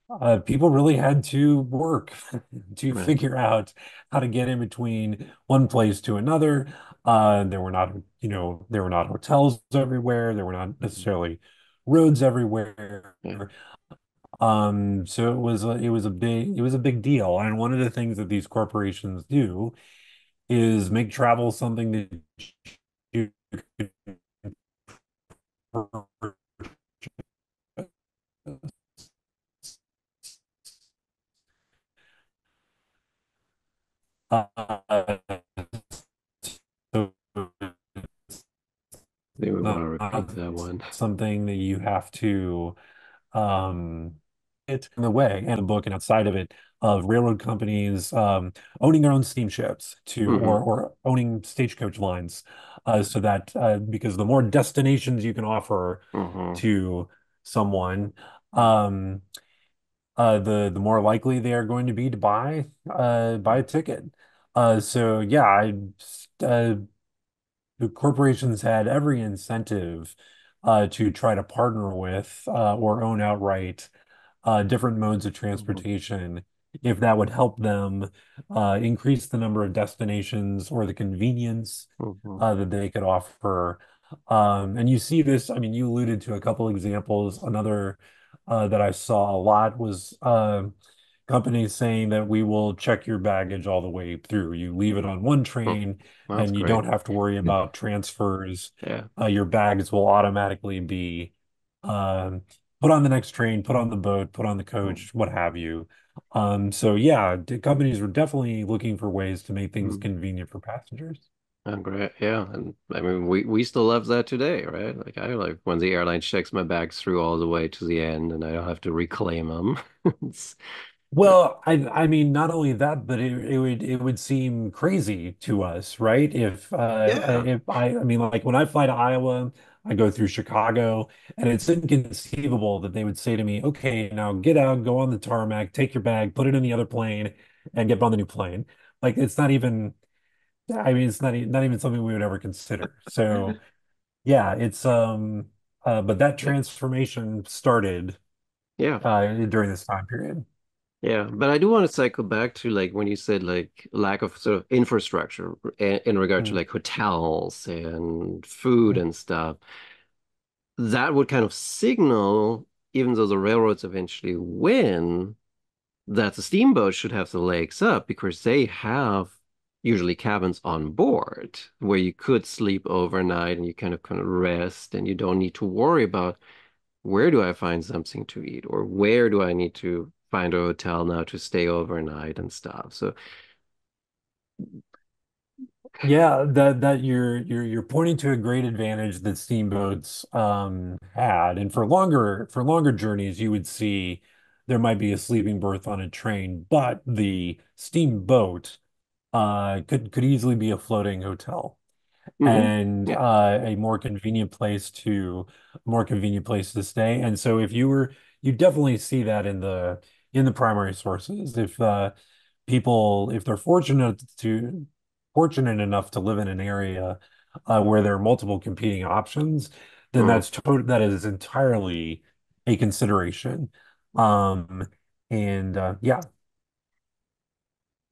uh, people really had to work to Right. figure out how to get in between one place to another. Uh, there were not, you know, there were not hotels everywhere. There were not Mhm. necessarily roads everywhere. Um, so it was a, it was a big it was a big deal. And one of the things that these corporations do is make travel something that you uh, They would want to repeat not that one. something that you have to um it in the way and the book and outside of it of railroad companies um owning their own steamships to hmm or or owning stagecoach lines uh so that uh because the more destinations you can offer hmm to someone um uh the the more likely they are going to be to buy uh buy a ticket. Uh so yeah I uh the corporations had every incentive uh, to try to partner with uh, or own outright uh, different modes of hmm transportation if that would help them uh, increase the number of destinations or the convenience hmm uh, that they could offer. Um, and you see this, I mean, you alluded to a couple examples. Another uh, that I saw a lot was uh, companies saying that we will check your baggage all the way through. You leave it on one train That's and you great. don't have to worry about transfers. Yeah. Uh, your bags will automatically be um, put on the next train, put on the boat, put on the coach, what have you. Um, so yeah, companies were definitely looking for ways to make things Mm-hmm. convenient for passengers. Oh, great. Yeah. And I mean, we, we still love that today, right? Like, I like when the airline checks my bags through all the way to the end and I don't have to reclaim them. Well, I I mean not only that, but it, it would it would seem crazy to us, right? If uh yeah. if I I mean like when I fly to Iowa, I go through Chicago, and it's inconceivable that they would say to me, "Okay, now get out, go on the tarmac, take your bag, put it in the other plane, and get on the new plane." Like it's not even I mean it's not not even something we would ever consider. So yeah, it's um uh but that transformation started Yeah. uh during this time period. Yeah. But I do want to cycle back to like when you said like lack of sort of infrastructure in, in regard to Mm. like hotels and food and stuff. That would kind of signal, even though the railroads eventually win, that the steamboat should have the legs up because they have usually cabins on board where you could sleep overnight and you kind of kind of rest and you don't need to worry about where do I find something to eat or where do I need to find a hotel now to stay overnight and stuff. So, Yeah, that that you're you're you're pointing to a great advantage that steamboats um had. And for longer for longer journeys, you would see there might be a sleeping berth on a train, but the steamboat uh could could easily be a floating hotel hmm and Yeah. uh a more convenient place to more convenient place to stay. And so if you were you definitely see that in the in the primary sources. If uh people if they're fortunate to fortunate enough to live in an area uh, where there are multiple competing options, then Mm. that's total that is entirely a consideration. Um, and uh, yeah,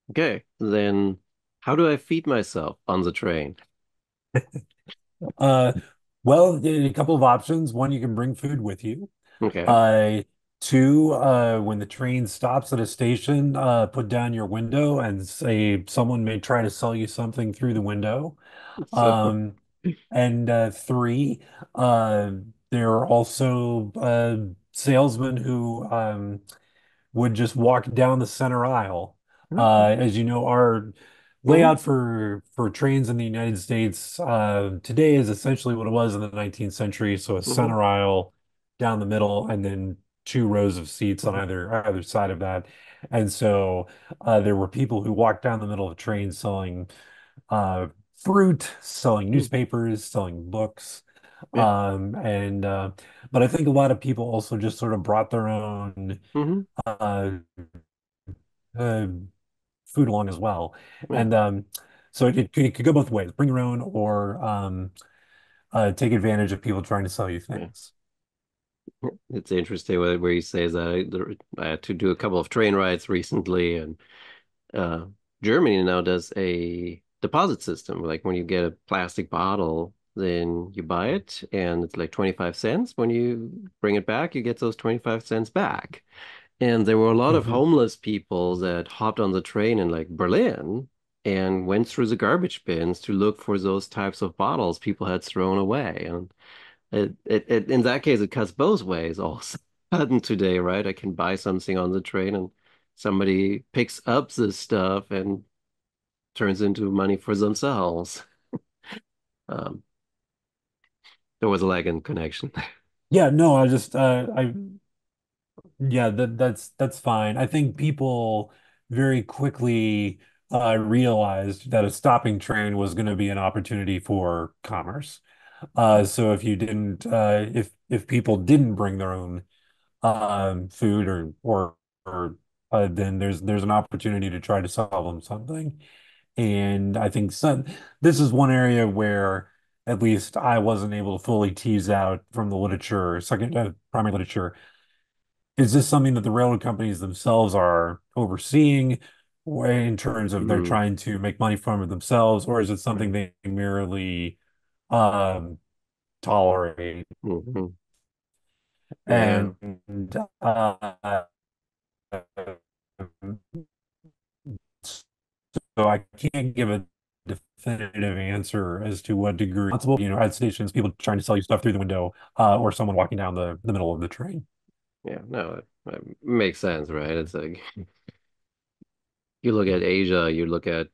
Okay. Then how do I feed myself on the train? uh, well, a couple of options. One, you can bring food with you. Okay. Two, uh, when the train stops at a station, uh, put down your window and say someone may try to sell you something through the window. Um, And uh, three, uh, there are also uh, salesmen who um, would just walk down the center aisle. okay. Uh, as you know, our hmm layout for for trains in the United States uh, today is essentially what it was in the 19th century. So a hmm center aisle down the middle, and then two rows of seats on hmm either either side of that. And so uh, there were people who walked down the middle of the train selling uh, fruit, selling newspapers, selling books. Yeah. Um, and uh, but I think a lot of people also just sort of brought their own hmm uh, uh, food along as well. Yeah. And um, So it, it, could, go both ways. Bring your own or um, uh, take advantage of people trying to sell you Yeah. It's interesting where, where he says that I, had to do a couple of train rides recently, and uh, Germany now does a deposit system. Like when you get a plastic bottle, then you buy it, and it's like 25 cents. When you bring it back, you get those 25 cents back. And there were a lot of hmm homeless people that hopped on the train in like Berlin and went through the garbage bins to look for those types of bottles people had thrown away. And it, it, it in that case, it cuts both ways. All sudden today, right? I can buy something on the train and somebody picks up this stuff and turns into money for themselves. Um, there was a lag in connection. Yeah, no, I just uh, I Yeah, that that's that's fine. I think people very quickly uh, realized that a stopping train was going to be an opportunity for commerce. Uh, so if you didn't, uh, if if people didn't bring their own um, food or or, or uh, then there's there's an opportunity to try to solve them something. And I think some this is one area where at least I wasn't able to fully tease out from the literature, second uh, primary literature is this something that the railroad companies themselves are overseeing in terms of they're Mm, trying to make money from it themselves, or is it something they merely um, tolerate? Mhm. And uh, so I can't give a definitive answer as to what degree responsible, you know, at stations, people trying to sell you stuff through the window, uh, or someone walking down the, the middle of the train. Yeah. No, it, it makes sense, right? It's like you look at Asia, you look at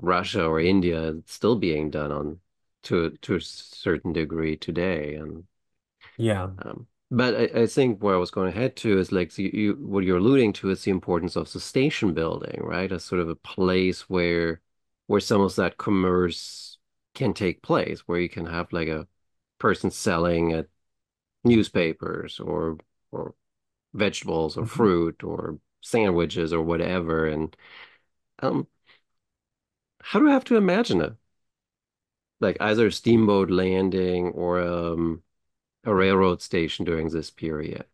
Russia or India, it's still being done on to to a certain degree today. And Yeah. um, but I, I think where I was going to head to is like you, you what you're alluding to is the importance of the station building, right? As sort of a place where where some of that commerce can take place, where you can have like a person selling at newspapers or or vegetables or Mhm. fruit or sandwiches or whatever. And um, how do I have to imagine it? Like either a steamboat landing or um, a railroad station during this period.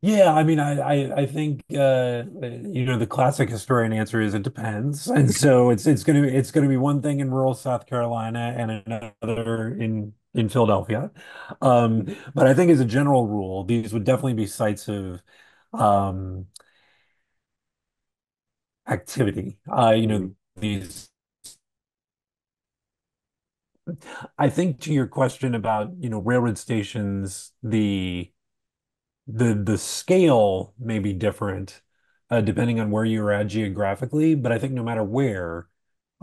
Yeah, I mean, I, I, I think uh, you know the classic historian answer is it depends, and so it's it's gonna be it's gonna be one thing in rural South Carolina and another in in Philadelphia. Um, but I think as a general rule, these would definitely be sites of um, activity. Uh, you know, Mhm. these. I think to your question about you know railroad stations, the the the scale may be different uh, depending on where you were at geographically, but I think no matter where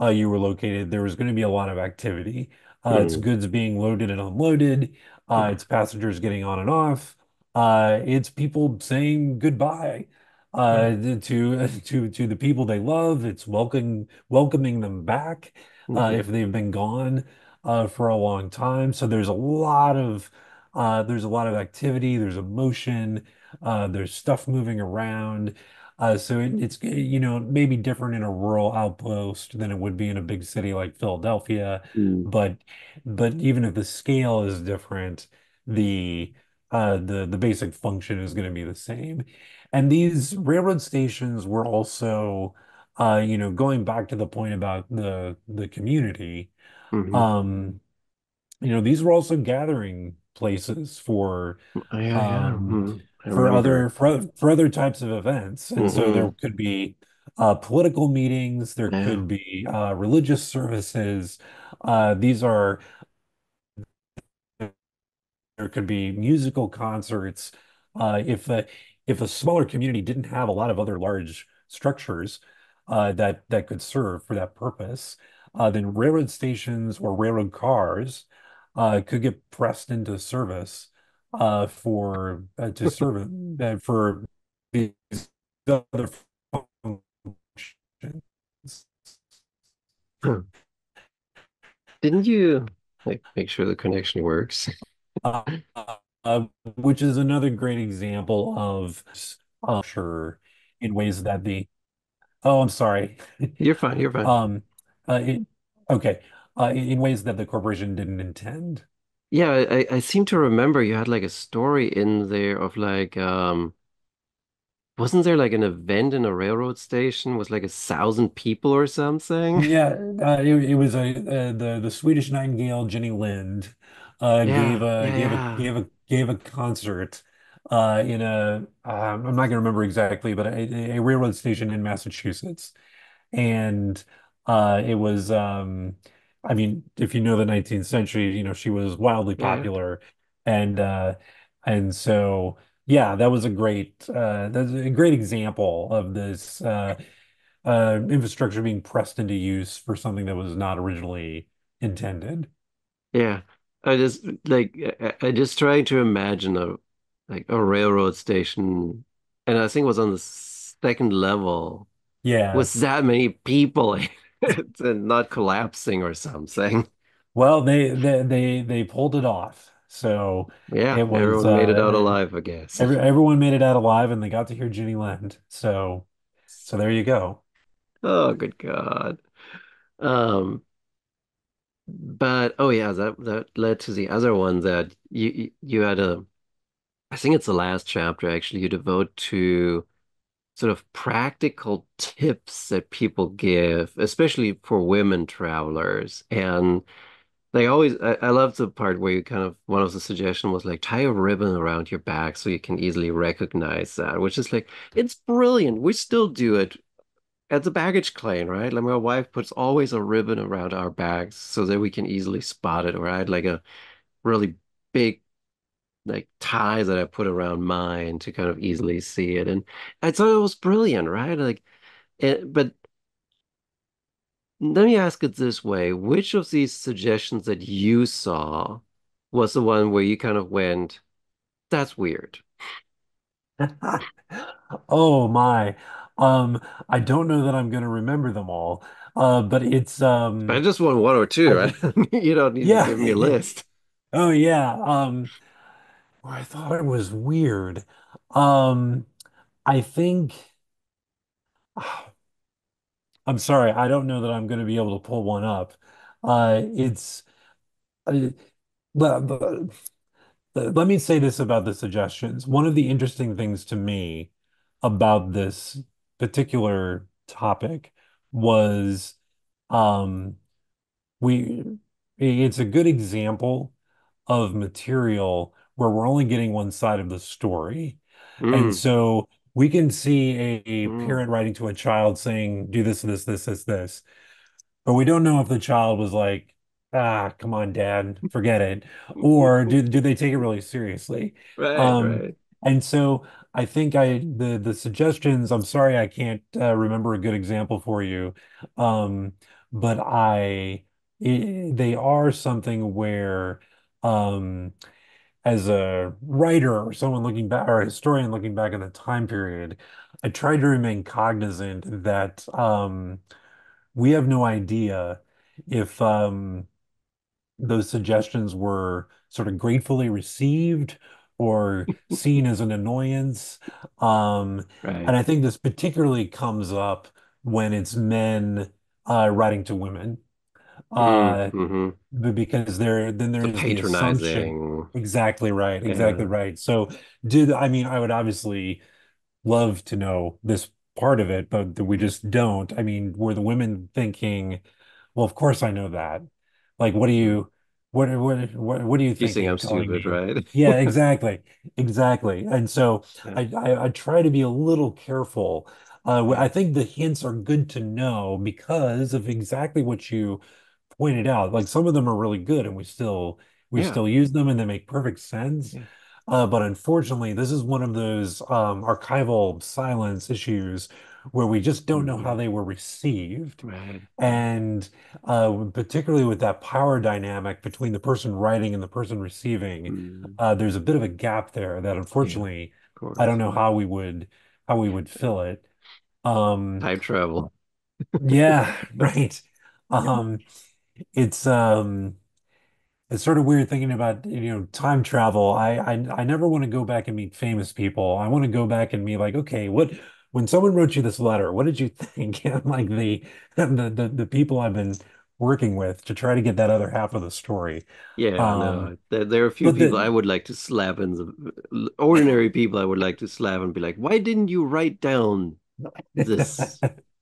uh, you were located, there was going to be a lot of activity. Uh, it's Mhm. goods being loaded and unloaded. Uh, it's passengers getting on and off. Uh, it's people saying goodbye uh, to to to the people they love. It's welcoming welcoming them back if they've been gone uh, for a long time. So there's a lot of uh, there's a lot of activity, there's emotion, uh, there's stuff moving around. Uh, so it, it's, you know, maybe different in a rural outpost than it would be in a big city like Philadelphia. Mhm. But, but even if the scale is different, the, uh, the, the basic function is going to be the same. And these railroad stations were also, uh, you know, going back to the point about the, the community, Mhm. um, you know, these were also gathering places for Oh, yeah, yeah. um Mhm. For other for, for other types of events. And so there could be uh political meetings, there Yeah. could be uh religious services. Uh these are there could be musical concerts. Uh, if a if a smaller community didn't have a lot of other large structures uh, that that could serve for that purpose, uh, then railroad stations or railroad cars uh, could get pressed into service uh, for uh, to serve uh, for these other functions. Didn't you like make sure the connection works? Which is another great example of sure in ways that the Oh, I'm sorry. You're fine. You're fine. Um, uh, it, okay. Uh, in ways that the corporation didn't intend. Yeah, I, I seem to remember you had like a story in there of like um wasn't there like an event in a railroad station with like a thousand people or something? Yeah, uh, it, it was a uh, the the Swedish Nightingale Jenny Lind uh, gave a yeah, gave a yeah. gave a gave a concert uh, in a um, I'm not going to remember exactly, but a, a railroad station in Massachusetts, and uh, it was um, I mean, if you know the 19th century, you know she was wildly Yeah. popular, and uh, and so yeah, that was a great uh, that's a great example of this. Uh, uh, infrastructure being pressed into use for something that was not originally intended. Yeah. I just like I, I just trying to imagine a like a railroad station and I think it was on the second level Yeah. with that many people and not collapsing or something. Well, they they they they pulled it off. So Yeah, it was everyone made it out uh alive, I guess. every everyone made it out alive and they got to hear Jenny Lind. So so there you go. Oh, good God. Um, but oh yeah, that that led to the other one that you you had a I think it's the last chapter actually you devote to sort of practical tips that people give, especially for women travelers. And they always, I, I love the part where you kind of, one of the suggestion was like tie a ribbon around your back so you can easily recognize that, which is like, it's brilliant. We still do it at the baggage claim, right? Like my wife puts always a ribbon around our bags so that we can easily spot it, right? Like a really big like tie that I put around mine to kind of easily see it. And I thought it was brilliant, right? Like, it, but let me ask it this way. Which of these suggestions that you saw was the one where you kind of went, that's weird? Oh my. Um I don't know that I'm going to remember them all. Uh but it's um I just want one or two, I right? You don't need to yeah. give me a list. Oh yeah. Um Well, I thought it was weird. Um, I think I'm sorry, I don't know that I'm going to be able to pull one up. Uh, it's uh, let, let let me say this about the suggestions. One of the interesting things to me about this particular topic was um, we it's a good example of material where we're only getting one side of the story. And Mm, so we can see a, a mm, parent writing to a child saying, do this, this, this, this, this. But we don't know if the child was like, ah, come on, dad, forget it. Or do, do they take it really seriously? right, Um, right. and so I think I the the suggestions, I'm sorry I can't uh, remember a good example for you. Um, but I i they are something where um as a writer or someone looking back or a historian looking back at the time period, I try to remain cognizant that um, we have no idea if um, those suggestions were sort of gratefully received or seen as an annoyance. Um, and I think this particularly comes up when it's men uh, writing to women. Mm, Uh, hmm B- Because there, then there's The is the. Exactly right. Exactly Yeah. right. So, did I mean, I would obviously love to know this part of it, but we just don't. I mean, were the women thinking, well, of course I know that. Like, what do you, what, what, what, what are you You think I'm stupid, right? Yeah, exactly. Exactly. And so Yeah. I, I, I try to be a little careful. Uh, I think the hints are good to know because of exactly what you pointed out. Like some of them are really good and we still, we Yeah. still use them and they make perfect sense. Yeah. Uh, but unfortunately, this is one of those um, archival silence issues where we just don't know how Mm, they were received. right. And uh, particularly with that power dynamic between the person writing and the person receiving, Mm, uh, there's a bit of a gap there that yeah. Unfortunately I don't know how we would how we would fill it. Um, Time travel. yeah, right. Um, it's um it's sort of weird thinking about, you know, time travel. I I, I never want to go back and meet famous people. I want to go back and be like, okay, what when someone wrote you this letter, what did you think? Like the, the the the people I've been working with to try to get that other half of the story. Yeah, Um, no, there, there are a few but people the I would like to slap in the ordinary people I would like to slap and be like, why didn't you write down this?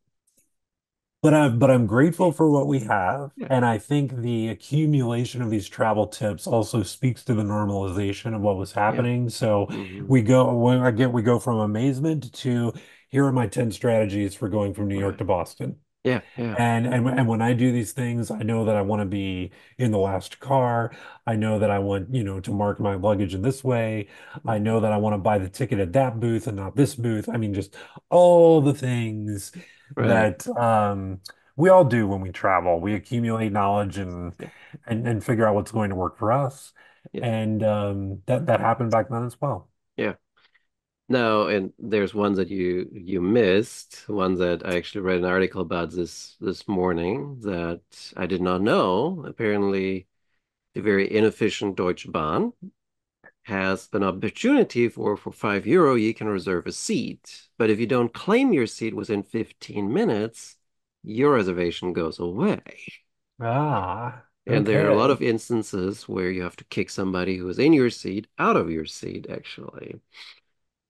But I'm but I'm grateful for what we have, Yeah. and I think the accumulation of these travel tips also speaks to the normalization of what was Yeah. happening. So hmm we go when I get we go from amazement to here are my 10 strategies for going from New York to Boston. Yeah, yeah. And and and when I do these things, I know that I want to be in the last car. I know that I want, you know, to mark my luggage in this way. I know that I want to buy the ticket at that booth and not this booth. I mean, just all the things Right. that um, we all do when we travel. We accumulate knowledge and Yeah. and and figure out what's going to work for us. Yeah. And um, that that happened back then as well. Yeah. No, and there's one that you you missed, one that I actually read an article about this this morning that I did not know. Apparently, the very inefficient Deutsche Bahn has an opportunity for for five euro you can reserve a seat. But if you don't claim your seat within 15 minutes, your reservation goes away. Ah, And there are a lot of instances where you have to kick somebody who is in your seat out of your seat, actually.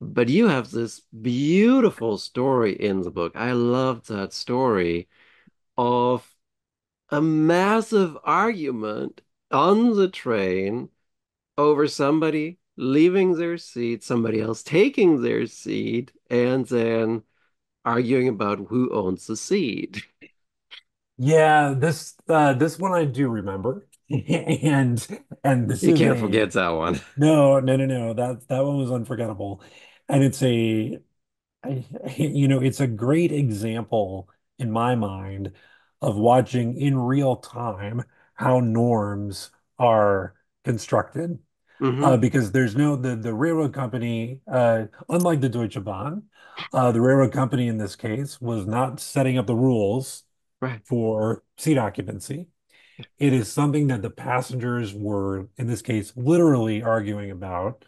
But you have this beautiful story in the book. I love that story of a massive argument on the train over somebody leaving their seat, somebody else taking their seat, and then arguing about who owns the seat. Yeah, this uh this one I do remember. And and this You can't a forget that one. no, no, no, no. That that one was unforgettable. And it's a I, you know, it's a great example in my mind of watching in real time how norms are constructed. Uh, hmm because there's no the the railroad company, uh, unlike the Deutsche Bahn, uh, the railroad company in this case was not setting up the rules Right. for seat occupancy. It is something that the passengers were, in this case, literally arguing about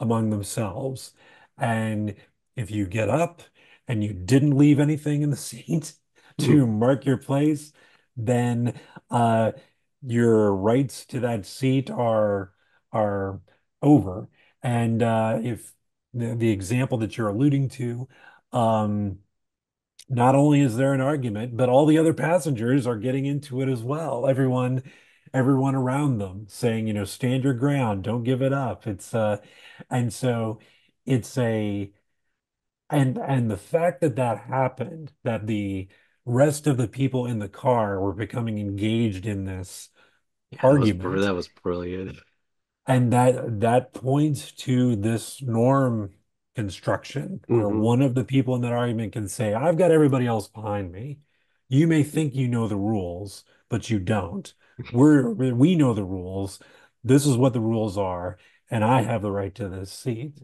among themselves. And if you get up and you didn't leave anything in the seat to mark your place, then uh, your rights to that seat are are over. And uh, if the, the example that you're alluding to, um, not only is there an argument, but all the other passengers are getting into it as well. Everyone, everyone around them saying, you know, stand your ground, don't give it up. It's uh, and so it's a and and the fact that that happened, that the rest of the people in the car were becoming engaged in this Yeah, that was argument that was brilliant. and that that points to this norm construction where hmm one of the people in that argument can say, I've got everybody else behind me. You may think you know the rules, but you don't. We're we know the rules. This is what the rules are, and I have the right to this seat.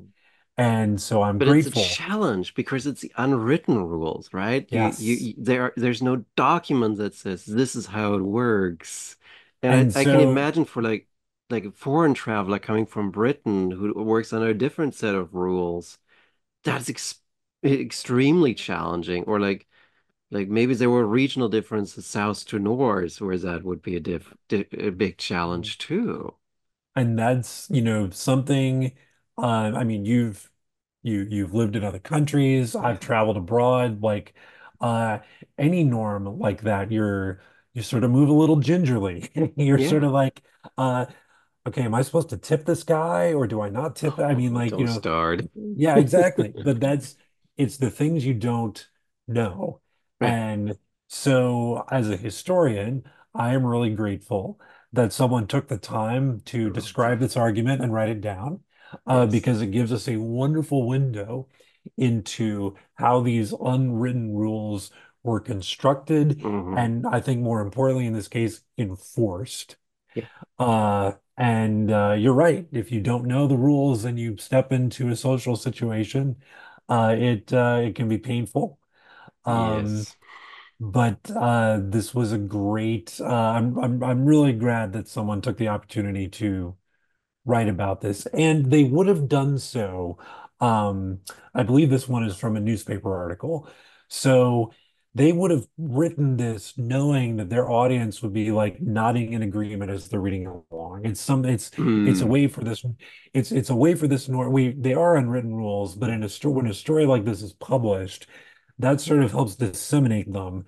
And so I'm But it's a challenge because it's the unwritten rules, right? You, you, Yes. you there, there's no document that says this is how it works. And I, And I can imagine for like, like a foreign traveler coming from Britain who works under a different set of rules, that's ex extremely challenging. Or like, like maybe there were regional differences south to north, where that would be a diff, di a big challenge too. And that's, you know, something, uh, I mean, you've you you've lived in other countries, I've traveled abroad, like uh any norm like that, you're you sort of move a little gingerly. You're sort of like, uh, okay, am I supposed to tip this guy or do I not tip? I mean, Oh, like, you know, start. yeah, exactly. But that's it's the things you don't know. And so as a historian, I am really grateful that someone took the time to Oh, describe this argument and write it down, uh, yes. because it gives us a wonderful window into how these unwritten rules were constructed, hmm and I think more importantly in this case, enforced. Yeah. Uh, and uh, you're right. If you don't know the rules and you step into a social situation, uh, it uh, it can be painful. Um, Yes. but uh, this was a great. Uh, I'm I'm I'm really glad that someone took the opportunity to write about this, and they would have done so Um, I believe this one is from a newspaper article. So they would have written this knowing that their audience would be like nodding in agreement as they're reading along. It's some it's it's a Mm, way for this it's it's a way for this nor we they are unwritten rules, but in a story when a story like this is published, that sort of helps disseminate them.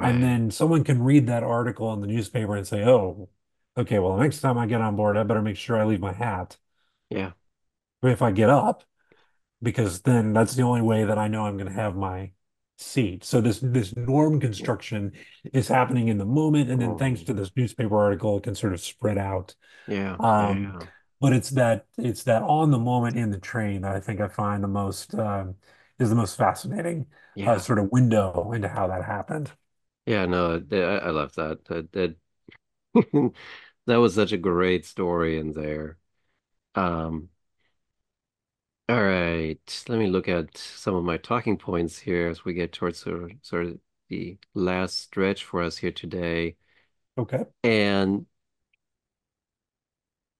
And then someone can read that article in the newspaper and say, oh, okay, well, next time I get on board, I better make sure I leave my hat Yeah. if I get up because then that's the only way that I know I'm going to have my seat. So this this norm construction is happening in the moment, and then thanks Mm, to this newspaper article, it can sort of spread out. yeah. Um, Yeah. but it's that it's that on the moment in the train that I think I find the most um, is the most fascinating uh, Yeah. sort of window into how that happened. Yeah. No, I, I love that. That that was such a great story in there. Um, all right. Let me look at some of my talking points here as we get towards sort of, sort of the last stretch for us here today. Okay. And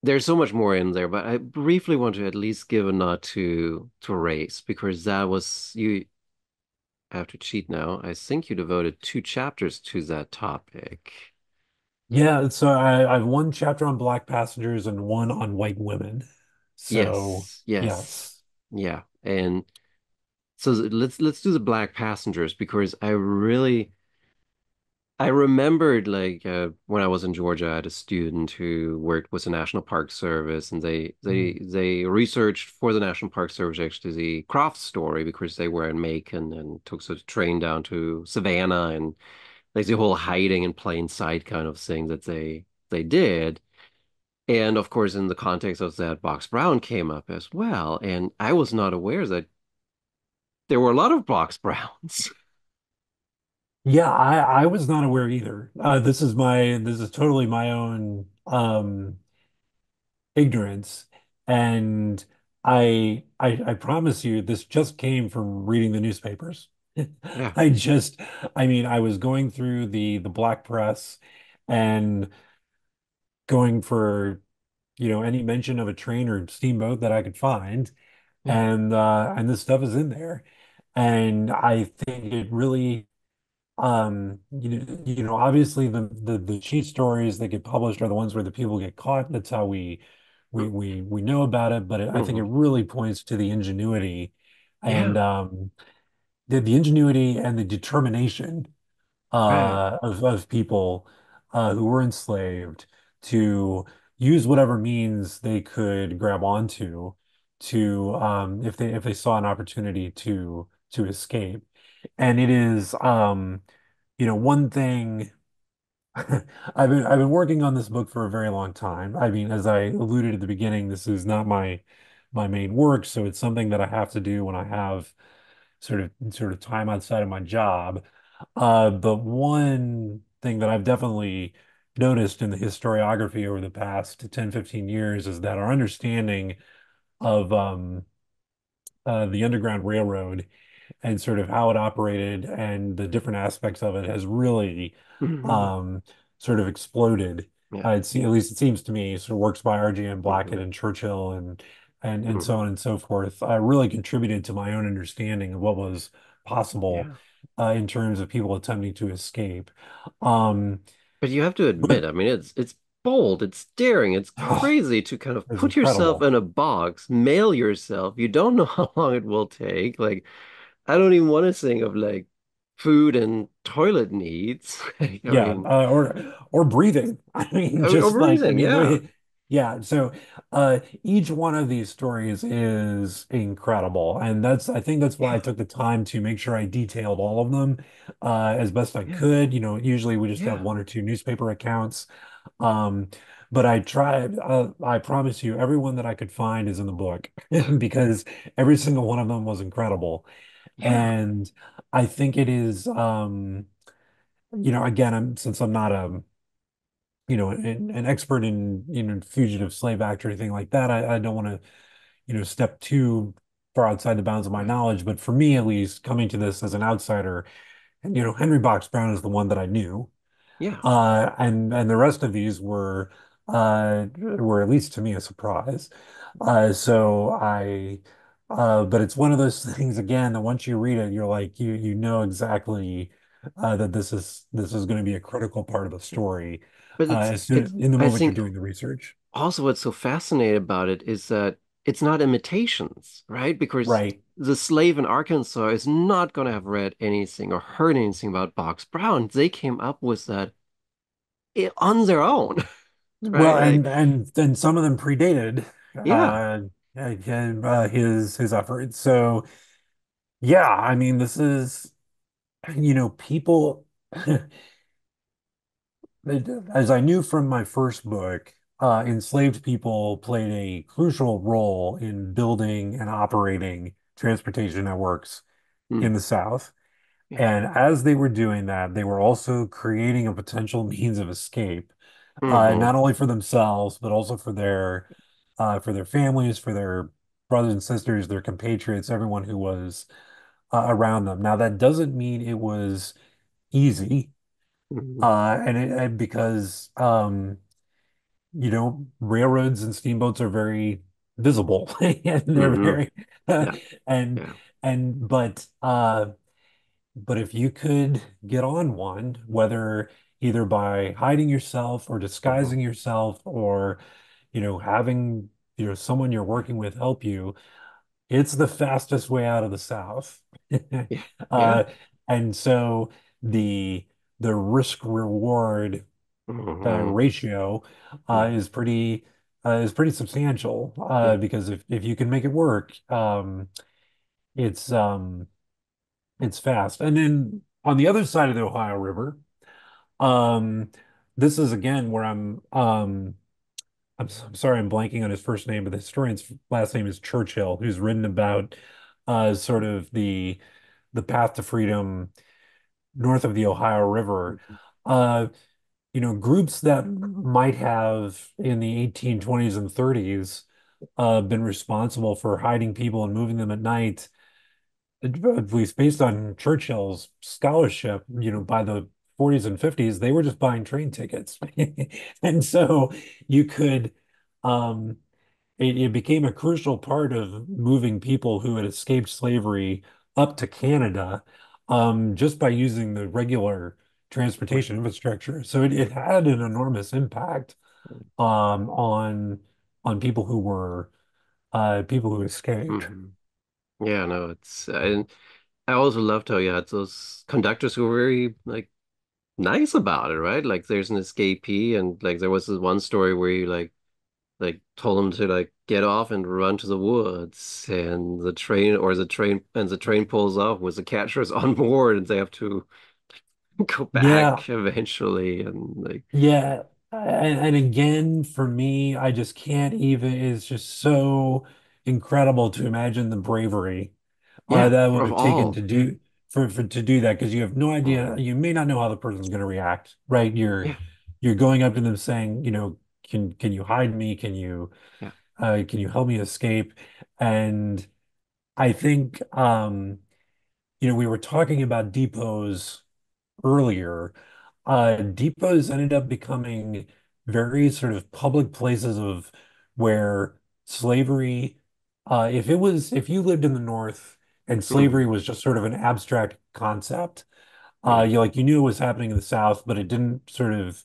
there's so much more in there, but I briefly want to at least give a nod to to race because that was you I have to cheat now. I think you devoted two chapters to that topic. Yeah, so I, I have one chapter on black passengers and one on white women. So Yes, yes. yes. Yeah. And so let's let's do the black passengers because I really I remembered like uh, when I was in Georgia, I had a student who worked with the National Park Service, and they they Mm, they researched for the National Park Service actually the Craft story because they were in Macon and took the train down to Savannah and like the whole hiding in plain sight kind of thing that they they did. And of course, in the context of that, Box Brown came up as well, and I was not aware that there were a lot of Box Browns. Yeah, I, I was not aware either. Uh, this is my this is totally my own um ignorance. And I I I promise you this just came from reading the newspapers. Yeah. I just I mean I was going through the the black press and going for you know any mention of a train or steamboat that I could find Yeah. and uh and this stuff is in there. And I think it really Um, you know, you know, obviously the, the the cheat stories that get published are the ones where the people get caught. That's how we we we we know about it. But it, I think it hmm really points to the ingenuity and um the, the ingenuity and the determination Right. uh of of people uh who were enslaved to use whatever means they could grab onto to um if they if they saw an opportunity to to escape. And it is um you know, one thing I've been I've been working on this book for a very long time. I mean, as I alluded at the beginning, this is not my my main work, so it's something that I have to do when I have sort of sort of time outside of my job. Uh, but one thing that I've definitely noticed in the historiography over the past 10, 15 years is that our understanding of um, uh, the Underground Railroad and sort of how it operated and the different aspects of it has really hmm um, sort of exploded. Yeah. Uh, at least it seems to me, sort of works by R.G.M. Blackett hmm and Churchill and and and so hmm on and so forth. Uh, really contributed to my own understanding of what was possible Yeah. uh, in terms of people attempting to escape. Um, But you have to but admit, I mean, it's it's bold, it's daring, it's oh, crazy to kind of put yourself in a box, mail yourself. You don't know how long it will take. Like, I don't even want to think of like food and toilet needs. I Yeah, mean, uh, or or breathing. I mean, I mean, just like I mean, yeah. Yeah. So, uh, each one of these stories is incredible, and that's I think that's why I Yeah. took the time to make sure I detailed all of them, uh, as best I Yeah. could. You know, usually we just have Yeah. one or two newspaper accounts, um, but I tried. Uh, I promise you, everyone that I could find is in the book because every single one of them was incredible, Yeah. and I think it is. Um, you know, again, I'm since I'm not a, you know, an, an expert in, you know, fugitive slave act or anything like that, I, I don't want to, you know, step too far outside the bounds of my knowledge. But for me, at least, coming to this as an outsider, and you know, Henry Box Brown is the one that I knew, Yeah. uh, and and the rest of these were, uh, were at least to me a surprise. Uh, so I. Uh, but it's one of those things again that once you read it, you're like you you know exactly uh, that this is this is going to be a critical part of the story But uh, it's as it's soon in the moment you're doing the research. also what's so fascinating about it is that it's not imitations, right? Because Right. the slave in Arkansas is not going to have read anything or heard anything about Box Brown. They came up with that on their own, Well, right? and Like, and then some of them predated yeah, uh, uh, his his efforts. So yeah, I mean, this is you know people. As I knew from my first book, uh, enslaved people played a crucial role in building and operating transportation networks Mm, in the South. yeah, And as they were doing that, they were also creating a potential means of escape, uh, hmm not only for themselves, but also for their uh, for their families, for their brothers and sisters, their compatriots, everyone who was uh, around them. Now, that doesn't mean it was easy, uh, and, it, and because um, you know, railroads and steamboats are very visible and they're hmm very yeah, and yeah, and but uh but if you could get on one, whether either by hiding yourself or hmm disguising yourself or you know having you know someone you're working with help you, it's the fastest way out of the South. yeah, Uh and so the the risk reward uh, hmm ratio uh, is pretty uh, is pretty substantial yeah, uh, because if if you can make it work, um, it's um, it's fast. And then on the other side of the Ohio River, um, this is again where I'm um, I'm, I'm sorry I'm blanking on his first name, but the historian's last name is Churchill, who's written about uh, sort of the the path to freedom north of the Ohio River. mhm, Uh, you know, groups that might have in the 1820s and 30s uh, been responsible for hiding people and moving them at night, at least based on Churchill's scholarship, you know, by the 40s and 50s, they were just buying train tickets. And so you could, um, it, it became a crucial part of moving people who had escaped slavery up to Canada um, just by using the regular transportation infrastructure. So it, it had an enormous impact um, on on people who were uh, people who escaped. hmm Yeah, no, it's and I also loved how you had those conductors who were very like nice about it, right? Like there's an escapee and like there was this one story where you like like told him to like get off and run to the woods and the train or the train and the train pulls off with the catchers on board and they have to go Yeah, back eventually and like yeah. And, and again, for me, I just can't even, it's just so incredible to imagine the bravery uh, yeah, that would have taken all. to do for, for to do that because you have no idea Mhm. you may not know how the person's going to react right you're Yeah, you're going up to them saying you know can can you hide me? Can you yeah. uh, can you help me escape? And I think um you know we were talking about depots earlier. Uh depots ended up becoming very sort of public places of where slavery uh if it was if you lived in the North and hmm slavery was just sort of an abstract concept uh you like you knew it was happening in the South but it didn't sort of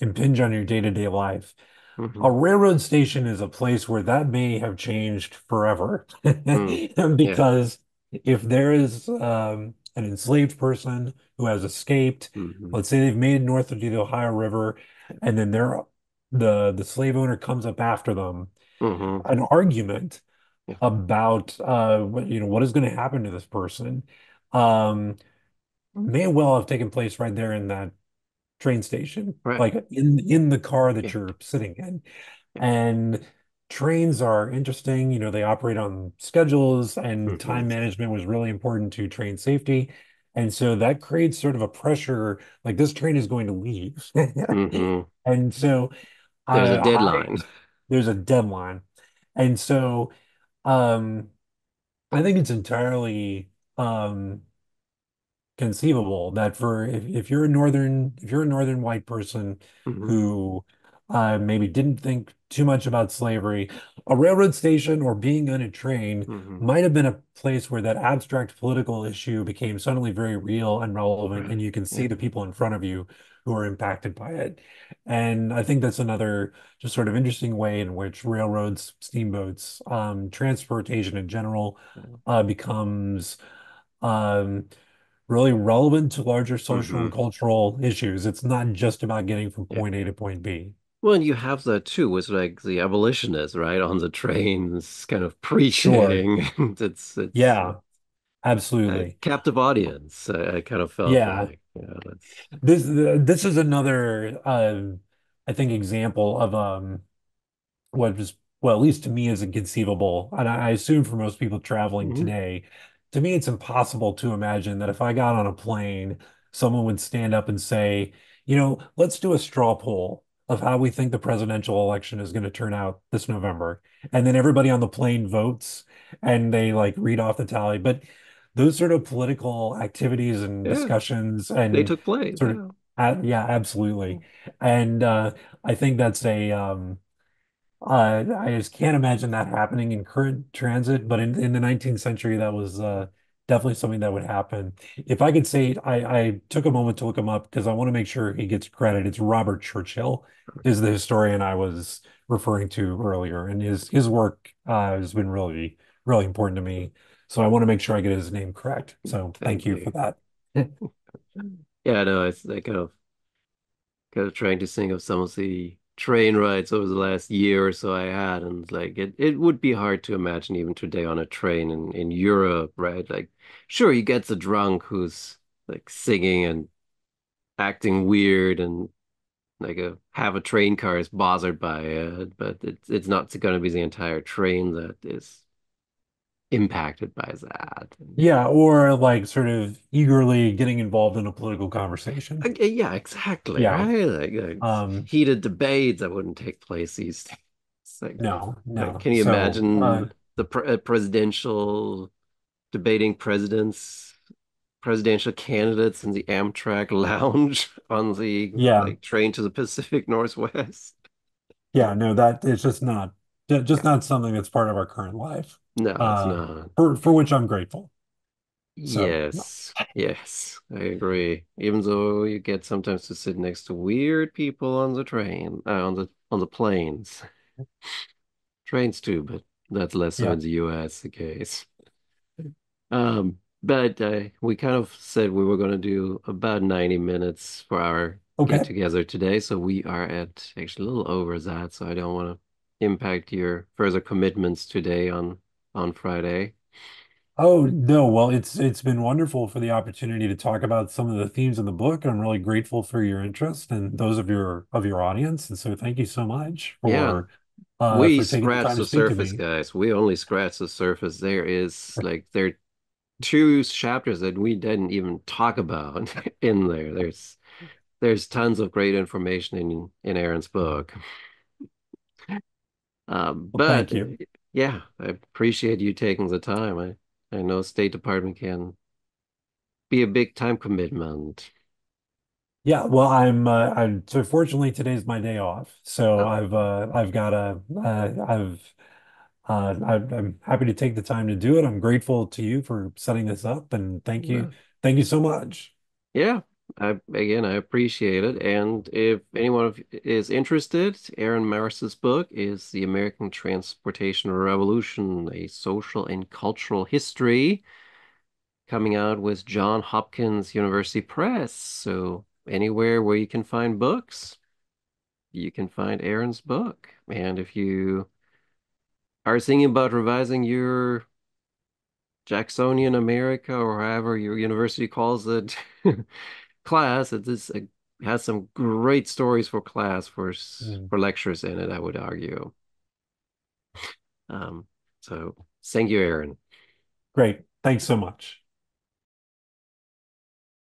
impinge on your day-to-day life hmm a railroad station is a place where that may have changed forever. mm Yeah. Because if there is um, an enslaved person who has escaped, hmm let's say they've made it north of the Ohio River, and then they're the the slave owner comes up after them, hmm an argument Yeah. about uh you know what is going to happen to this person um may well have taken place right there in that train station, Right. like in in the car that Yeah. you're sitting in. Yeah. And trains are interesting. You know, they operate on schedules, and hmm time management was really important to train safety. And so that creates sort of a pressure, like this train is going to leave. hmm And so There's I, a I deadline. there's a deadline. And so um I think it's entirely um conceivable that for if, if you're a northern if you're a northern white person hmm who uh, maybe didn't think too much about slavery, a railroad station or being on a train hmm might have been a place where that abstract political issue became suddenly very real and relevant, Right. and you can Yeah. see the people in front of you who are impacted by it. And I think that's another just sort of interesting way in which railroads, steamboats, um, transportation in general, uh, becomes um, really relevant to larger social hmm and cultural issues. It's not just about getting from Yeah. point A to point B. Well, and you have that too with like the abolitionists, right, on the trains, kind of Sure. preaching. It's it's Yeah, a absolutely. captive audience. I, I kind of felt Yeah. like, yeah, that's This this is another um I think example of um what was well at least to me is inconceivable and I, I assume for most people traveling Mhm. today to me it's impossible to imagine that if I got on a plane someone would stand up and say you know let's do a straw poll of how we think the presidential election is going to turn out this November and then everybody on the plane votes and they like read off the tally but those sort of political activities and yeah, discussions and they took place. sort Yeah. yeah absolutely and uh I think that's a um uh, I just can't imagine that happening in current transit, but in, in the 19th century, that was uh, definitely something that would happen. If I could say, I, I took a moment to look him up because I want to make sure he gets credit. It's Robert Churchill is the historian I was referring to earlier, and his his work uh, has been really, really important to me. So I want to make sure I get his name correct. So thank Thank you for that. Yeah, no, like kind of kind of trying to think of some of the train rides over the last year or so I had, and like it, it would be hard to imagine even today on a train in in Europe, right? Like, sure, you get the drunk who's like singing and acting weird and like a half a train car is bothered by it, but it's it's not going to be the entire train that is impacted by that. Yeah, or like sort of eagerly getting involved in a political conversation. uh, yeah, exactly, Yeah. right? Like, like Um, heated debates that wouldn't take place these days. Like, no, like, no. can you So, uh, imagine the pre uh, presidential debating presidents, presidential candidates in the Amtrak lounge on the yeah, like train to the Pacific Northwest? yeah, no, that it's just not just not something that's part of our current life. No, it's Uh, not. for for which I'm grateful. So, Yes, yes, I agree. Even though you get sometimes to sit next to weird people on the train, uh, on the on the planes, trains too, but that's less so yeah. in the US the case. Um, but uh, we kind of said we were going to do about 90 minutes for our get Okay. together today, so we are at actually a little over that, so I don't want to impact your further commitments today on on Friday. Oh, no, well, it's it's been wonderful for the opportunity to talk about some of the themes in the book. I'm really grateful for your interest and those of your of your audience. And so thank you so much Yeah, for uh we for taking the scratched the surface, guys. We only scratched the surface. There is like there are two chapters that we didn't even talk about in there. There's there's tons of great information in in Aaron's book. Um, Well, but thank you. Yeah, I appreciate you taking the time. I I know State Department can be a big time commitment. Yeah, well, I'm uh, I'm so fortunately today's my day off. So Oh, I've uh I've got a uh, I've uh I'm, I'm happy to take the time to do it. I'm grateful to you for setting this up and thank you. well, Thank you so much. yeah. I again, I appreciate it. And if anyone is interested, Aaron Marrs's book is The American Transportation Revolution, a social and cultural history, coming out with John Hopkins University Press. So anywhere where you can find books, you can find Aaron's book. And if you are thinking about revising your Jacksonian America or however your university calls it class, it is a, has some great stories for class for Mm, for lectures in it, I would argue. Um, so thank you, Aaron. Great. Thanks so much.